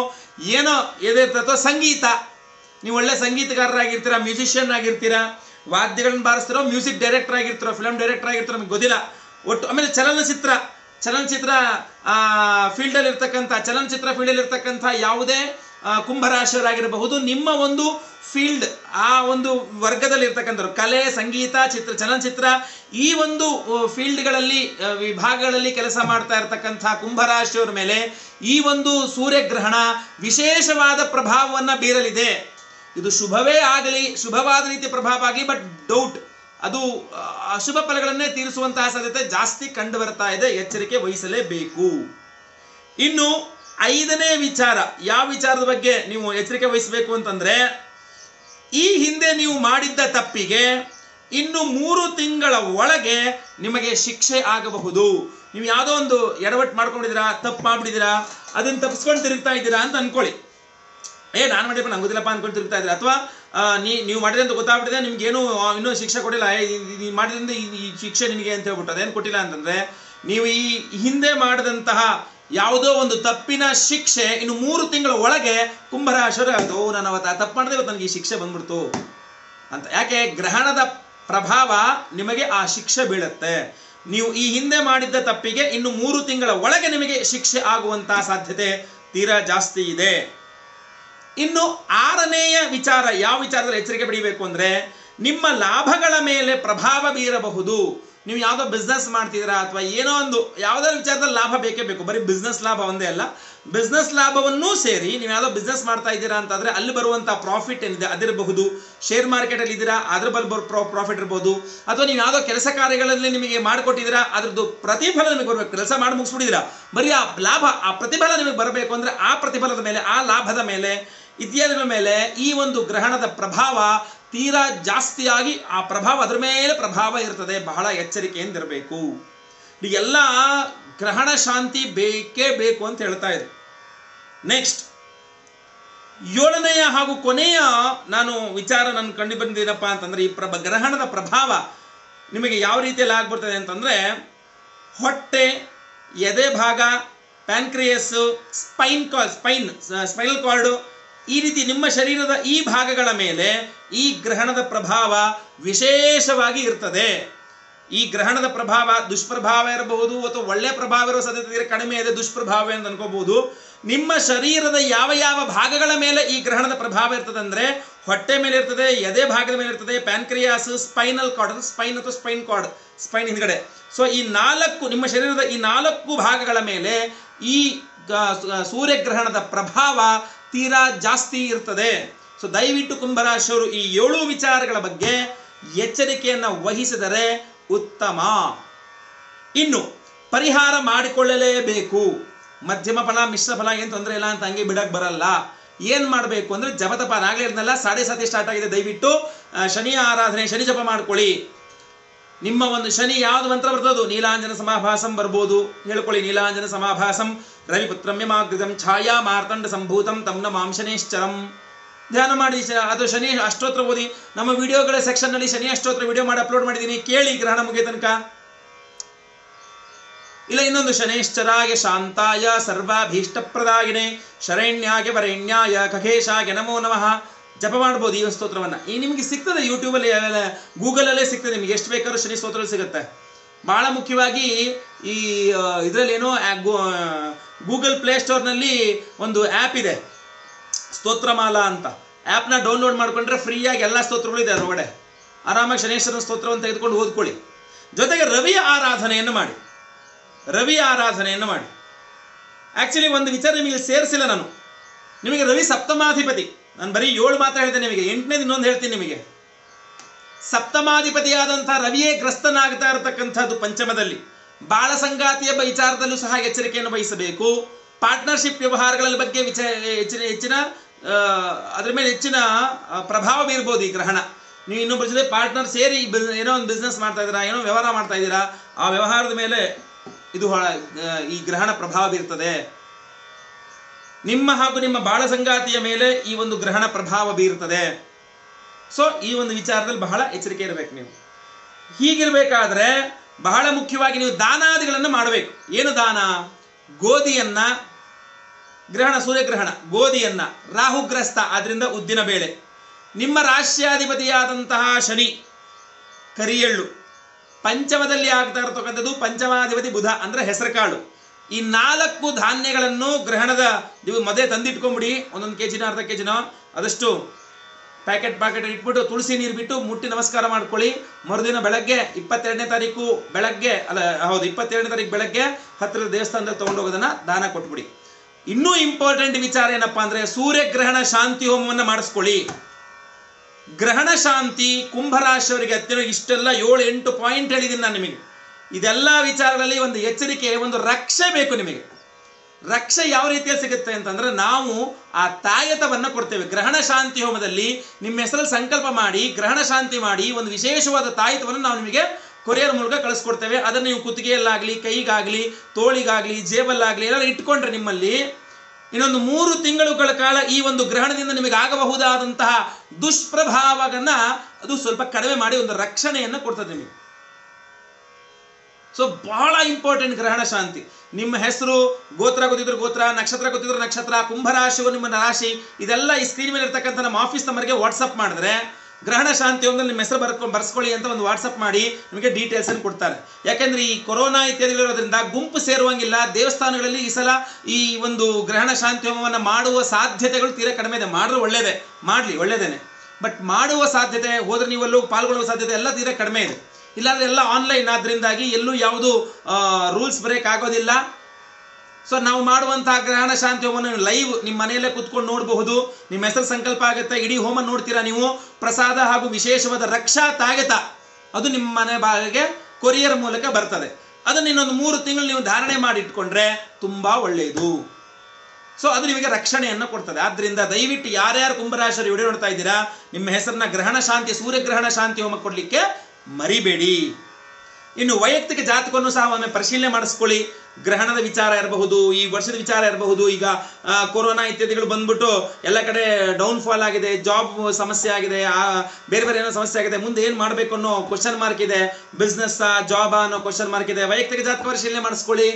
ಏನೋ ಎದಿರ್ತದೋ ಸಂಗೀತ. ನೀವು ಒಳ್ಳೆ ಸಂಗೀತಗಾರರಾಗಿರ್ತೀರಾ ಮ್ಯೂಸಿಷಿಯನ್ ಆಗಿರ್ತೀರಾ, ವಾದ್ಯಗಳನ್ನ ಬಾರಿಸ್ತಿರೋ ಮ್ಯೂಸಿಕ್ ಡೈರೆಕ್ಟರ್ ಆಗಿರ್ತೀರೋ ಫಿಲಮ್ ಡೈರೆಕ್ಟರ್ ಆಗಿರ್ತೀರೋ, ನಮಗೆ ಗೊತ್ತಿಲ್ಲ. ಒಟ್ಟು, ಆಮೇಲೆ ಚಲನಚಿತ್ರ. ಚಲನಚಿತ್ರ ಫೀಲ್ಡಲ್ಲಿ ಇರ್ತಕ್ಕಂಥ ಚಲನಚಿತ್ರ ಫೀಲ್ಡಲ್ಲಿ ಇರ್ತಕ್ಕಂಥ ಯಾವುದೇ ಆ, ಕುಂಭರಾಶಿಯವರಾಗಿರಬಹುದು. ನಿಮ್ಮ ಒಂದು ಫೀಲ್ಡ್ ಆ ಒಂದು ವರ್ಗದಲ್ಲಿ ಇರ್ತಕ್ಕಂಥವ್ರು ಕಲೆ ಸಂಗೀತ ಚಿತ್ರ ಚಲನಚಿತ್ರ ಈ ಒಂದು ಫೀಲ್ಡ್ಗಳಲ್ಲಿ ವಿಭಾಗಗಳಲ್ಲಿ ಕೆಲಸ ಮಾಡ್ತಾ ಇರತಕ್ಕಂಥ ಕುಂಭರಾಶಿಯವರ ಮೇಲೆ ಈ ಒಂದು ಸೂರ್ಯಗ್ರಹಣ ವಿಶೇಷವಾದ ಪ್ರಭಾವವನ್ನು ಬೀರಲಿದೆ. ಇದು ಶುಭವೇ ಆಗಲಿ ಶುಭವಾದ ರೀತಿ ಪ್ರಭಾವ ಆಗಲಿ ಬಟ್ ಡೌಟ್ ಅದು ಅಶುಭ ಫಲಗಳನ್ನೇ ತೀರಿಸುವಂತಹ ಸಾಧ್ಯತೆ ಜಾಸ್ತಿ ಕಂಡು ಬರ್ತಾ ಇದೆ, ಎಚ್ಚರಿಕೆ ವಹಿಸಲೇಬೇಕು. ಇನ್ನು, ಐದನೇ ವಿಚಾರ, ಯಾವ ವಿಚಾರದ ಬಗ್ಗೆ ನೀವು ಎಚ್ಚರಿಕೆ ವಹಿಸಬೇಕು ಅಂತಂದ್ರೆ, ಈ ಹಿಂದೆ ನೀವು ಮಾಡಿದ್ದ ತಪ್ಪಿಗೆ ಇನ್ನು ಮೂರು ತಿಂಗಳ ಒಳಗೆ ನಿಮಗೆ ಶಿಕ್ಷೆ ಆಗಬಹುದು. ನೀವು ಯಾವುದೋ ಒಂದು ಎಡವಟ್ಟು ಮಾಡ್ಕೊಂಡಿದ್ದೀರಾ, ತಪ್ಪು ಮಾಡ್ಬಿಟ್ಟಿದ್ದೀರಾ, ಅದನ್ನ ತಪ್ಪಿಸ್ಕೊಂಡು ತಿರುಗ್ತಾ ಇದ್ದೀರಾ ಅಂತ ಅನ್ಕೊಳ್ಳಿ. ಏ, ನಾನು ಮಾಡಿದ್ರೆ ನಂಗೆ ಗೊತ್ತಿಲ್ಲಪ್ಪ ಅನ್ಕೊಂಡು ತಿರುಗ್ತಾ ಇದ್ರೆ. ಅಥವಾ ನೀ, ನೀವು ಮಾಡಿದೆ ಅಂತ ಗೊತ್ತಾಗ್ಬಿಟ್ಟಿದೆ ನಿಮ್ಗೇನು ಇನ್ನೂ ಶಿಕ್ಷೆ ಕೊಟ್ಟಿಲ್ಲ. ಇದ್- ಮಾಡಿದ್ರಿಂದ ಈ ಶಿಕ್ಷೆ ನಿಮಗೆ ಅಂತ ಹೇಳ್ಬಿಟ್ಟು ಅದೇನು ಕೊಟ್ಟಿಲ್ಲ ಅಂತಂದ್ರೆ, ನೀವು ಈ ಹಿಂದೆ ಮಾಡಿದಂತಹ ಯಾವುದೋ ಒಂದು ತಪ್ಪಿನ ಶಿಕ್ಷೆ ಇನ್ನು ಮೂರು ತಿಂಗಳ ಒಳಗೆ ಕುಂಭರಾಶರು ಓ, ನಾನು ಅವತ್ತು ತಪ್ಪು ಮಾಡಿದೆ, ಇವತ್ತು ನನಗೆ ಈ ಶಿಕ್ಷೆ ಬಂದ್ಬಿಡ್ತು. ಅಂತ. ಯಾಕೆ? ಗ್ರಹಣದ ಪ್ರಭಾವ ನಿಮಗೆ ಆ ಶಿಕ್ಷೆ ಬೀಳುತ್ತೆ. ನೀವು ಈ ಹಿಂದೆ ಮಾಡಿದ್ದ ತಪ್ಪಿಗೆ ಇನ್ನು ಮೂರು ತಿಂಗಳ ಒಳಗೆ ನಿಮಗೆ ಶಿಕ್ಷೆ ಆಗುವಂತಹ ಸಾಧ್ಯತೆ ತೀರಾ ಜಾಸ್ತಿ ಇದೆ. ಇನ್ನು ಆರನೆಯ ವಿಚಾರ, ಯಾವ ವಿಚಾರದಲ್ಲಿ ಎಚ್ಚರಿಕೆ ಪಡಿಬೇಕು ಅಂದರೆ, ನಿಮ್ಮ ಲಾಭಗಳ ಮೇಲೆ ಪ್ರಭಾವ ಬೀರಬಹುದು. ನೀವು ಯಾವುದೋ ಬಿಸ್ನೆಸ್ ಮಾಡ್ತಿದ್ದೀರಾ ಅಥವಾ ಏನೋ ಒಂದು, ಯಾವುದಾದ್ರು ವಿಚಾರದಲ್ಲಿ ಲಾಭ ಬೇಕೇ ಬೇಕು. ಬರೀ ಬಿಸ್ನೆಸ್ ಲಾಭ ಒಂದೇ ಅಲ್ಲ. ಬಿಸ್ನೆಸ್ ಲಾಭವನ್ನೂ ಸೇರಿ ನೀವು ಯಾವುದೋ ಬಿಸ್ನೆಸ್ ಮಾಡ್ತಾ ಇದ್ದೀರಾ ಅಂತಂದರೆ, ಅಲ್ಲಿ ಬರುವಂಥ ಪ್ರಾಫಿಟ್ ಏನಿದೆ, ಅದಿರಬಹುದು. ಶೇರ್ ಮಾರ್ಕೆಟಲ್ಲಿ ಇದ್ದೀರಾ, ಅದ್ರ ಬಲ್ ಬರೋ ಪ್ರಾಫಿಟ್ ಇರ್ಬೋದು. ಅಥವಾ ನೀವು ಯಾವುದೋ ಕೆಲಸ ಕಾರ್ಯಗಳಲ್ಲಿ ನಿಮಗೆ ಮಾಡಿಕೊಟ್ಟಿದ್ದೀರಾ, ಅದ್ರದ್ದು ಪ್ರತಿಫಲ ನಿಮಗೆ ಬರಬೇಕು. ಕೆಲಸ ಮಾಡಿ ಮುಗಿಸ್ಬಿಟ್ಟಿದ್ದೀರಾ. ಬರೀ ಆ ಲಾಭ, ಆ ಪ್ರತಿಫಲ ನಿಮಗೆ ಬರಬೇಕು ಅಂದರೆ, ಆ ಪ್ರತಿಫಲದ ಮೇಲೆ, ಆ ಲಾಭದ ಮೇಲೆ ಇತ್ಯಾದಿಗಳ ಮೇಲೆ ಈ ಒಂದು ಗ್ರಹಣದ ಪ್ರಭಾವ ತೀರಾ ಜಾಸ್ತಿಯಾಗಿ ಆ ಪ್ರಭಾವ ಅದರ ಮೇಲೆ ಪ್ರಭಾವ ಇರ್ತದೆ. ಬಹಳ ಎಚ್ಚರಿಕೆಯಿಂದಿರಬೇಕು. ಎಲ್ಲ ಗ್ರಹಣ ಶಾಂತಿ ಬೇಕೇ ಬೇಕು ಅಂತ ಹೇಳ್ತಾ ಇದೆ ನೆಕ್ಸ್ಟ್ ಏಳನೆಯ ಹಾಗೂ ಕೊನೆಯ ನಾನು ವಿಚಾರ ನಾನು ಕಂಡು ಬಂದಿದ್ದೀನಪ್ಪ ಅಂತಂದ್ರೆ ಈ ಪ್ರಭ ಗ್ರಹಣದ ಪ್ರಭಾವ ನಿಮಗೆ ಯಾವ ರೀತಿಯಲ್ಲಿ ಆಗ್ಬಿಡ್ತದೆ ಅಂತಂದ್ರೆ ಹೊಟ್ಟೆ, ಎದೆ ಭಾಗ ಪ್ಯಾನ್ಕ್ರಿಯಸ್ಸು ಸ್ಪೈನ್ ಕಾ, ಸ್ಪೈನ್ ಸ್ಪೈನಲ್ ಕಾರ್ಡು ಈ ರೀತಿ ನಿಮ್ಮ ಶರೀರದ ಈ ಭಾಗಗಳ ಮೇಲೆ ಈ ಗ್ರಹಣದ ಪ್ರಭಾವ ವಿಶೇಷವಾಗಿ ಇರ್ತದೆ. ಈ ಗ್ರಹಣದ ಪ್ರಭಾವ ದುಷ್ಪ್ರಭಾವ ಇರಬಹುದು ಅಥವಾ ಒಳ್ಳೆ ಪ್ರಭಾವ ಇರೋ ಸಾಧ್ಯತೆ ಕಡಿಮೆ ಇದೆ, ದುಷ್ಪ್ರಭಾವ ಅಂತ ಅನ್ಕೋಬಹುದು. ನಿಮ್ಮ ಶರೀರದ ಯಾವ ಯಾವ ಭಾಗಗಳ ಮೇಲೆ ಈ ಗ್ರಹಣದ ಪ್ರಭಾವ ಇರ್ತದೆ ಅಂದರೆ ಹೊಟ್ಟೆ ಮೇಲೆ ಇರ್ತದೆ, ಎದೆ ಭಾಗದ ಮೇಲೆ ಇರ್ತದೆ, ಪ್ಯಾನ್ಕ್ರಿಯಾಸ್, ಸ್ಪೈನಲ್ ಕಾರ್ಡ್ ಸ್ಪೈನ್ ಅಥವಾ ಸ್ಪೈನ್ ಕಾರ್ಡ್, ಸ್ಪೈನ್ ಹಿಂದ್ಗಡೆ. ಸೊ ಈ ನಾಲ್ಕು ನಿಮ್ಮ ಶರೀರದ ಈ ನಾಲ್ಕು ಭಾಗಗಳ ಮೇಲೆ ಈ ಸೂರ್ಯಗ್ರಹಣದ ಪ್ರಭಾವ ತೀರಾ ಜಾಸ್ತಿ ಇರ್ತದೆ. ಸೊ ದಯವಿಟ್ಟು ಕುಂಭರಾಶಿಯವರು ಈ ಏಳು ವಿಚಾರಗಳ ಬಗ್ಗೆ ಎಚ್ಚರಿಕೆಯನ್ನು ವಹಿಸಿದರೆ ಉತ್ತಮ. ಇನ್ನು, ಪರಿಹಾರ ಮಾಡಿಕೊಳ್ಳಲೇಬೇಕು. ಮಧ್ಯಮ ಫಲ, ಮಿಶ್ರ ಫಲ ಏನು ತೊಂದರೆ ಇಲ್ಲ ಅಂತ ಹಂಗೆ ಬಿಡಕ್ಕೆ ಬರಲ್ಲ. ಏನು ಮಾಡಬೇಕು ಅಂದ್ರೆ ಜಪತಪ ಆಗಲೇ ಇದ್ನಲ್ಲ, ಸಾಡೆ ಸಾತಿ ಸ್ಟಾರ್ಟ್ ಆಗಿದೆ. ದಯವಿಟ್ಟು ಶನಿ ಆರಾಧನೆ, ಶನಿ ಜಪ ಮಾಡ್ಕೊಳ್ಳಿ. ನಿಮ್ಮ ಒಂದು ಶನಿ ಯಾವ್ದು ಮಂತ್ರ ಬರ್ತದೋ ನೀಲಾಂಜನ ಸಮಾಭಾಸಂ ಬರ್ಬೋದು. ಹೇಳ್ಕೊಳ್ಳಿ, ನೀಲಾಂಜನ ಸಮಾಭಾಸಂ. ರವಿಪುತ್ರಮ್ಯಮಾಗೃತಂ ಛಾಯಾ ಮಾರ್ತಂಡ ಸಂಭೂತಂ ತಮ್ನ ಮಾಂಶನೇಶ್ಚರಂ ಧ್ಯಾನ ಮಾಡಿ ಅದು ಶನಿ ಅಷ್ಟೋತ್ರ ಓದಿ. ನಮ್ಮ ವಿಡಿಯೋಗಳ ಸೆಕ್ಷನ್ನಲ್ಲಿ ಶನಿ ಅಷ್ಟೋತ್ರ ವಿಡಿಯೋ ಮಾಡಿ ಅಪ್ಲೋಡ್ ಮಾಡಿದ್ದೀನಿ. ಕೇಳಿ ಗ್ರಹಣ ಮುಗಿಯ ತನಕ. ಇಲ್ಲ, ಇನ್ನೊಂದು ಶನೇಶ್ಚರಾಯ ಶಾಂತಾಯ ಸರ್ವಾಭೀಷ್ಟಪ್ರದಾಯಿನೆ. ಶರಣ್ಯಾಯ ವರೆಣ್ಯಾಯ ಖಗೇಶಾಗೆ ನಮೋ ನಮಃ. ಜಪ ಮಾಡ್ಬೋದು ಈ ಸ್ತೋತ್ರವನ್ನ. ಈ ನಿಮಗೆ ಸಿಗ್ತದೆ ಯೂಟ್ಯೂಬಲ್ಲಿ ಗೂಗಲಲ್ಲೇ ಸಿಗ್ತದೆ ನಿಮಗೆ. ಎಷ್ಟು ಬೇಕಾದ್ರೂ ಶನಿ ಸ್ತೋತ್ರ ಸಿಗುತ್ತೆ. ಬಹಳ ಮುಖ್ಯವಾಗಿ ಈ ಇದರಲ್ಲಿ ಏನೋ ಗೂಗಲ್ ಪ್ಲೇ ಸ್ಟೋರ್ನಲ್ಲಿ ಒಂದು ಆ್ಯಪ್ ಇದೆ. ಸ್ತೋತ್ರಮಾಲಾ ಅಂತ. ಆ್ಯಪ್ನ ಡೌನ್ಲೋಡ್ ಮಾಡ್ಕೊಂಡ್ರೆ ಫ್ರೀಯಾಗಿ ಎಲ್ಲ ಸ್ತೋತ್ರಗಳು ಇದೆ ಅದರೊಳಗಡೆ. ಆರಾಮಾಗಿ ಶನೇಶ್ವರನ ಸ್ತೋತ್ರವನ್ನು ತೆಗೆದುಕೊಂಡು ಓದ್ಕೊಳ್ಳಿ. ಜೊತೆಗೆ ರವಿಯ ಆರಾಧನೆಯನ್ನು ಮಾಡಿ. ರವಿ ಆರಾಧನೆಯನ್ನು ಮಾಡಿ. ಆ್ಯಕ್ಚುಲಿ ಒಂದು ವಿಚಾರ ನಿಮಗೆ ಸೇರಿಸಿಲ್ಲ ನಾನು. ನಿಮಗೆ ರವಿ ಸಪ್ತಮಾಧಿಪತಿ. ನಾನು ಬರೀ ಏಳು ಮಾತ್ರ ಹೇಳ್ತೇನೆ ನಿಮಗೆ. ಎಂಟನೇದು ಇನ್ನೊಂದು ಹೇಳ್ತೀನಿ ನಿಮಗೆ. ಸಪ್ತಮಾಧಿಪತಿಯಾದಂಥ ರವಿಯೇ ಗ್ರಸ್ತನಾಗ್ತಾ ಇರತಕ್ಕಂಥದ್ದು ಪಂಚಮದಲ್ಲಿ. ಬಾಳ ಸಂಗಾತಿಯ ವಿಚಾರದಲ್ಲೂ ಸಹ ಎಚ್ಚರಿಕೆಯನ್ನು ವಹಿಸಬೇಕು. ಪಾರ್ಟ್ನರ್ಶಿಪ್ ವ್ಯವಹಾರಗಳ ಬಗ್ಗೆ ವಿಚ ಹೆಚ್ಚಿನ ಹೆಚ್ಚಿನ ಅದ್ರ ಮೇಲೆ ಹೆಚ್ಚಿನ ಪ್ರಭಾವ ಬೀರ್ಬೋದು ಈ ಗ್ರಹಣ. ನೀವು ಇನ್ನೊಬ್ಬರ ಜೊತೆ ಪಾರ್ಟ್ನರ್ ಸೇರಿ ಏನೋ ಒಂದು ಬಿಸ್ನೆಸ್ ಮಾಡ್ತಾ ಇದ್ದೀರಾ, ಏನೋ ವ್ಯವಹಾರ ಮಾಡ್ತಾ ಇದ್ದೀರಾ, ಆ ವ್ಯವಹಾರದ ಮೇಲೆ ಇದು ಈ ಗ್ರಹಣ ಪ್ರಭಾವ ಬೀರ್ತದೆ. ನಿಮ್ಮ ಹಾಗೂ ನಿಮ್ಮ ಬಾಳ ಸಂಗಾತಿಯ ಮೇಲೆ ಈ ಒಂದು ಗ್ರಹಣ ಪ್ರಭಾವ ಬೀರ್ತದೆ. ಸೊ ಈ ಒಂದು ವಿಚಾರದಲ್ಲಿ ಬಹಳ ಎಚ್ಚರಿಕೆ ಇರಬೇಕು ನೀವು. ಹೀಗಿರ್ಬೇಕಾದ್ರೆ ಬಹಳ ಮುಖ್ಯವಾಗಿ ನೀವು ದಾನಾದಿಗಳನ್ನು ಮಾಡಬೇಕು. ಏನು ದಾನ? ಗೋಧಿಯನ್ನ ಗ್ರಹಣ, ಸೂರ್ಯಗ್ರಹಣ, ಗೋಧಿಯನ್ನ ರಾಹುಗ್ರಸ್ತ, ಆದ್ರಿಂದ ಉದ್ದಿನ ಬೇಳೆ. ನಿಮ್ಮ ರಾಶ್ಯಾಧಿಪತಿಯಾದಂತಹ ಶನಿ, ಕರಿಯಳ್ಳು, ಪಂಚಮದಲ್ಲಿ ಆಗ್ತಾ ಇರತಕ್ಕಂಥದ್ದು ಪಂಚಮಾಧಿಪತಿ ಬುಧ ಅಂದ್ರೆ ಹೆಸರುಕಾಳು. ಈ ನಾಲ್ಕು ಧಾನ್ಯಗಳನ್ನು ಗ್ರಹಣದ, ನೀವು ಮೊದಲೇ ತಂದಿಟ್ಕೊಂಬಿಡಿ ಒಂದೊಂದು ಕೆಜಿನ, ಅರ್ಧ ಕೆಜಿನ ಅದಷ್ಟು ಪ್ಯಾಕೆಟ್ ಪ್ಯಾಕೆಟ್ ಇಟ್ಬಿಟ್ಟು ತುಳಸಿ ನೀರು ಬಿಟ್ಟು ಮುಟ್ಟಿ ನಮಸ್ಕಾರ ಮಾಡ್ಕೊಳ್ಳಿ. ಮರುದಿನ ಬೆಳಗ್ಗೆ ಇಪ್ಪತ್ತೆರಡನೇ ತಾರೀಕು ಬೆಳಗ್ಗೆ, ಅಲ್ಲ, ಹೌದು, ಇಪ್ಪತ್ತೆರಡನೇ ತಾರೀಕು ಬೆಳಗ್ಗೆ ಹತ್ತಿರದ ದೇವಸ್ಥಾನದಲ್ಲಿ ತೊಗೊಂಡೋಗೋದನ್ನು ದಾನ ಕೊಟ್ಬಿಡಿ. ಇನ್ನೂ ಇಂಪಾರ್ಟೆಂಟ್ ವಿಚಾರ ಏನಪ್ಪಾ ಅಂದ್ರೆ ಸೂರ್ಯಗ್ರಹಣ ಶಾಂತಿ ಹೋಮವನ್ನು ಮಾಡಿಸ್ಕೊಳ್ಳಿ. ಗ್ರಹಣ ಶಾಂತಿ ಕುಂಭರಾಶಿಯವರಿಗೆ ಹತ್ತಿರ ಇಷ್ಟೆಲ್ಲ ಏಳು ಎಂಟು ಪಾಯಿಂಟ್ ಹೇಳಿದ್ದೀನಿ ನಾನು ನಿಮಗೆ. ಇದೆಲ್ಲ ವಿಚಾರಗಳಲ್ಲಿ ಒಂದು ಎಚ್ಚರಿಕೆ, ಒಂದು ರಕ್ಷೆ ಬೇಕು ನಿಮಗೆ. ರಕ್ಷೆ ಯಾವ ರೀತಿಯಲ್ಲಿ ಸಿಗುತ್ತೆ ಅಂತಂದ್ರೆ ನಾವು ಆ ತಾಯತವನ್ನು ಕೊಡ್ತೇವೆ. ಗ್ರಹಣ ಶಾಂತಿ ಹೋಮದಲ್ಲಿ ನಿಮ್ಮ ಹೆಸರಲ್ಲಿ ಸಂಕಲ್ಪ ಮಾಡಿ, ಗ್ರಹಣ ಶಾಂತಿ ಮಾಡಿ, ಒಂದು ವಿಶೇಷವಾದ ತಾಯತವನ್ನು ನಾವು ನಿಮಗೆ ಕೊರಿಯರ್ ಮೂಲಕ ಕಳಿಸ್ಕೊಡ್ತೇವೆ. ಅದನ್ನು ನೀವು ಕುತ್ತಿಗೆಯಲ್ಲಾಗಲಿ, ಕೈಗಾಗಲಿ, ತೋಳಿಗಾಗಲಿ, ಜೇಬಲ್ಲಾಗಲಿ ಎಲ್ಲ ಇಟ್ಕೊಂಡ್ರೆ ನಿಮ್ಮಲ್ಲಿ ಇನ್ನೊಂದು ಮೂರು ತಿಂಗಳುಗಳ ಕಾಲ ಈ ಒಂದು ಗ್ರಹಣದಿಂದ ನಿಮಗೆ ಆಗಬಹುದಾದಂತಹ ದುಷ್ಪ್ರಭಾವವನ್ನ ಅದು ಸ್ವಲ್ಪ ಕಡಿಮೆ ಮಾಡಿ ಒಂದು ರಕ್ಷಣೆಯನ್ನು ಕೊಡ್ತದೆ ನಿಮಗೆ. ಸೊ ಬಹಳ ಇಂಪಾರ್ಟೆಂಟ್ ಗ್ರಹಣ ಶಾಂತಿ. ನಿಮ್ಮ ಹೆಸರು, ಗೋತ್ರ ಗೊತ್ತಿದ್ರು ಗೋತ್ರ, ನಕ್ಷತ್ರ ಗೊತ್ತಿದ್ರು ನಕ್ಷತ್ರ, ಕುಂಭರಾಶಿಗೂ ನಿಮ್ಮ ರಾಶಿ, ಇದೆಲ್ಲ ಈ ಸ್ಕ್ರೀನ್ ಮೇಲೆ ಇರ್ತಕ್ಕಂಥ ನಮ್ಮ ಆಫೀಸ್ ನಂಬರ್ಗೆ ವಾಟ್ಸಪ್ ಮಾಡಿದ್ರೆ ಗ್ರಹಣ ಶಾಂತಿ ಹೋಮದಲ್ಲಿ ನಿಮ್ಮ ಹೆಸರು ಬರ್ಕೊಂಡು ಬರ್ಸ್ಕೊಳ್ಳಿ ಅಂತ ಒಂದು ವಾಟ್ಸಪ್ ಮಾಡಿ ನಿಮಗೆ ಡೀಟೇಲ್ಸ್ ಅನ್ನು ಕೊಡ್ತಾರೆ. ಯಾಕೆಂದ್ರೆ ಈ ಕೊರೋನಾ ಇತ್ಯಾದಿಗಳಿರೋದ್ರಿಂದ ಗುಂಪು ಸೇರುವಂಗಿಲ್ಲ, ದೇವಸ್ಥಾನಗಳಲ್ಲಿ ಈ ಸಲ ಈ ಒಂದು ಗ್ರಹಣ ಶಾಂತಿ ಹೋಮವನ್ನು ಮಾಡುವ ಸಾಧ್ಯತೆಗಳು ತೀರಾ ಕಡಿಮೆ ಇದೆ. ಮಾಡಿದ್ರೆ ಒಳ್ಳೇದೇ. ಮಾಡಲಿ, ಒಳ್ಳೇದೇನೆ. ಬಟ್ ಮಾಡುವ ಸಾಧ್ಯತೆ, ಹೋದ್ರೆ ನೀವಲ್ಲೂ ಪಾಲ್ಗೊಳ್ಳುವ ಸಾಧ್ಯತೆ ಎಲ್ಲ ತೀರಾ ಕಡಿಮೆ ಇದೆ. ಇಲ್ಲಾಂದ್ರೆ ಎಲ್ಲ ಆನ್ಲೈನ್ ಆದ್ರಿಂದಾಗಿ ಎಲ್ಲೂ ಯಾವುದು ರೂಲ್ಸ್ ಬ್ರೇಕ್ ಆಗೋದಿಲ್ಲ. ಸೊ ನಾವು ಮಾಡುವಂತಹ ಗ್ರಹಣ ಶಾಂತಿ ಹೋಮವನ್ನು ಲೈವ್ ನಿಮ್ಮ ಮನೆಯಲ್ಲೇ ಕುತ್ಕೊಂಡು ನೋಡಬಹುದು. ನಿಮ್ಮ ಹೆಸರು ಸಂಕಲ್ಪ ಆಗುತ್ತೆ, ಇಡೀ ಹೋಮ ನೋಡ್ತೀರಾ ನೀವು? ಪ್ರಸಾದ ಹಾಗೂ ವಿಶೇಷವಾದ ರಕ್ಷಾ ತಾಗತ. ಅದು ನಿಮ್ಮ ಮನೆ ಬಾಗಿಗೆ ಕೊರಿಯರ್ ಮೂಲಕ ಬರ್ತದೆ. ಅದನ್ನ ಇನ್ನೊಂದು ಮೂರು ತಿಂಗಳು ನೀವು ಧಾರಣೆ ಮಾಡಿ ಇಟ್ಕೊಂಡ್ರೆ ತುಂಬಾ ಒಳ್ಳೆಯದು ಸೊ ಅದು ನಿಮಗೆ ರಕ್ಷಣೆಯನ್ನು ಕೊಡ್ತದೆ. ಆದ್ರಿಂದ ದಯವಿಟ್ಟು ಯಾರ್ಯಾರು ಕುಂಭರಾಶರು ವಿಡಿಯೋ ನೋಡ್ತಾ ಇದ್ದೀರಾ, ನಿಮ್ಮ ಹೆಸರನ್ನ ಗ್ರಹಣ ಶಾಂತಿ, ಸೂರ್ಯಗ್ರಹಣ ಶಾಂತಿ ಹೋಮ ಕೊಡ್ಲಿಕ್ಕೆ ಮರಿಬೇಡಿ. ಇನ್ನು ವೈಯಕ್ತಿಕ ಜಾತಕವನ್ನು ಸಹ ಒಮ್ಮೆ ಪರಿಶೀಲನೆ ಮಾಡಿಸ್ಕೊಳ್ಳಿ. ಗ್ರಹಣದ ವಿಚಾರ ಇರಬಹುದು, ಈ ವರ್ಷದ ವಿಚಾರ ಇರಬಹುದು. ಈಗ ಕೊರೋನಾ ಇತ್ಯಾದಿಗಳು ಬಂದ್ಬಿಟ್ಟು ಎಲ್ಲ ಕಡೆ ಡೌನ್ ಫಾಲ್ ಆಗಿದೆ ಜಾಬ್ ಸಮಸ್ಯೆ ಆಗಿದೆ ಬೇರೆ ಬೇರೆ ಏನೋ ಸಮಸ್ಯೆ ಆಗಿದೆ, ಮುಂದೆ ಏನು ಮಾಡಬೇಕು ಅನ್ನೋ ಕ್ವಶನ್ ಮಾರ್ಕ್ ಇದೆ. ಬಿಸ್ನೆಸ್ ಜಾಬ್ ಅನ್ನೋ ಕ್ವಶನ್ ಮಾರ್ಕ್ ಇದೆ. ವೈಯಕ್ತಿಕ ಜಾತಕ ಪರಿಶೀಲನೆ ಮಾಡಿಸ್ಕೊಳ್ಳಿ.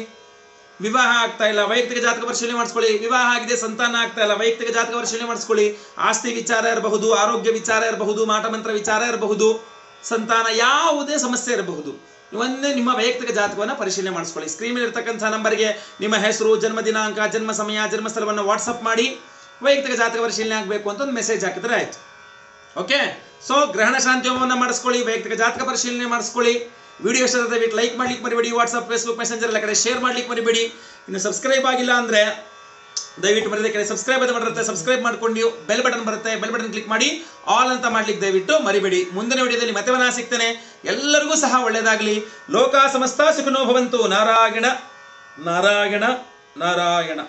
ವಿವಾಹ ಆಗ್ತಾ ಇಲ್ಲ, ವೈಯಕ್ತಿಕ ಜಾತಕ ಪರಿಶೀಲನೆ ಮಾಡಿಸ್ಕೊಳ್ಳಿ. ವಿವಾಹ ಆಗಿದೆ, ಸಂತಾನ ಆಗ್ತಾ ಇಲ್ಲ, ವೈಯಕ್ತಿಕ ಜಾತಕ ಪರಿಶೀಲನೆ ಮಾಡಿಸ್ಕೊಳ್ಳಿ. ಆಸ್ತಿ ವಿಚಾರ ಇರಬಹುದು, ಆರೋಗ್ಯ ವಿಚಾರ ಇರಬಹುದು ಮಾಟಮಂತ್ರ ವಿಚಾರ ಇರಬಹುದು. ಸಂತಾನ ಯಾವುದೇ ಸಮಸ್ಯೆ ಇರಬಹುದು. ಒಂದೇ ನಿಮ್ಮ ವೈಯಕ್ತಿಕ ಜಾತಕವನ್ನು ಪರಿಶೀಲನೆ ಮಾಡಿಸ್ಕೊಳ್ಳಿ. ಸ್ಕ್ರೀನ್ ಮೇಲೆ ಇರ್ತಕ್ಕಂಥ ನಂಬರ್ಗೆ ನಿಮ್ಮ ಹೆಸರು, ಜನ್ಮ ದಿನಾಂಕ, ಜನ್ಮ ಸಮಯ, ಜನ್ಮ ಸ್ಥಳವನ್ನು ವಾಟ್ಸಪ್ ಮಾಡಿ. ವೈಯಕ್ತಿಕ ಜಾತಕ ಪರಿಶೀಲನೆ ಆಗಬೇಕು ಅಂತ ಒಂದು ಮೆಸೇಜ್ ಹಾಕಿದ್ರೆ ಆಯ್ತು. ಓಕೆ ಸೊ ಗ್ರಹಣ ಶಾಂತಿ ಹೋಮವನ್ನು ಮಾಡಿಸ್ಕೊಳ್ಳಿ, ವೈಯಕ್ತಿಕ ಜಾತಕ ಪರಿಶೀಲನೆ ಮಾಡಿಸ್ಕೊಳ್ಳಿ. ವಿಡಿಯೋ ಇಷ್ಟ ಲೈಕ್ ಮಾಡ್ಲಿಕ್ಕೆ ಮರಿಬೇಡಿ ವಾಟ್ಸಪ್ ಫೇಸ್ಬುಕ್ ಮೆಸೆಂಜರ್ ಎಲ್ಲ ಕಡೆ ಶೇರ್ ಮಾಡ್ಲಿಕ್ಕೆ ಮರಿಬೇಡಿ. ಇನ್ನು ಸಬ್ಸ್ಕ್ರೈಬ್ ಆಗಿಲ್ಲ ಅಂದ್ರೆ ದಯವಿಟ್ಟು ಮರೀದೆ ಕೆಳಗೆ ಸಬ್ಸ್ಕ್ರೈಬ್ ಅಂತ ಮಾಡಿರುತ್ತೆ ಸಬ್ಸ್ಕ್ರೈಬ್ ಮಾಡ್ಕೊಂಡು ಬೆಲ್ ಬಟನ್ ಬರುತ್ತೆ ಬೆಲ್ ಬಟನ್ ಕ್ಲಿಕ್ ಮಾಡಿ ಆಲ್ ಅಂತ ಮಾಡ್ಲಿಕ್ಕೆ ದಯವಿಟ್ಟು ಮರಿಬೇಡಿ. ಮುಂದಿನ ವಿಡಿಯೋದಲ್ಲಿ ಮತ್ತೆ ಮನ ಸಿಗ್ತೇನೆ. ಎಲ್ಲರಿಗೂ ಸಹ ಒಳ್ಳೆಯದಾಗಲಿ ಲೋಕ ಸಮಸ್ತ ಸುಖನೋ ಭವಂತು. ನಾರಾಯಣ ನಾರಾಯಣ ನಾರಾಯಣ.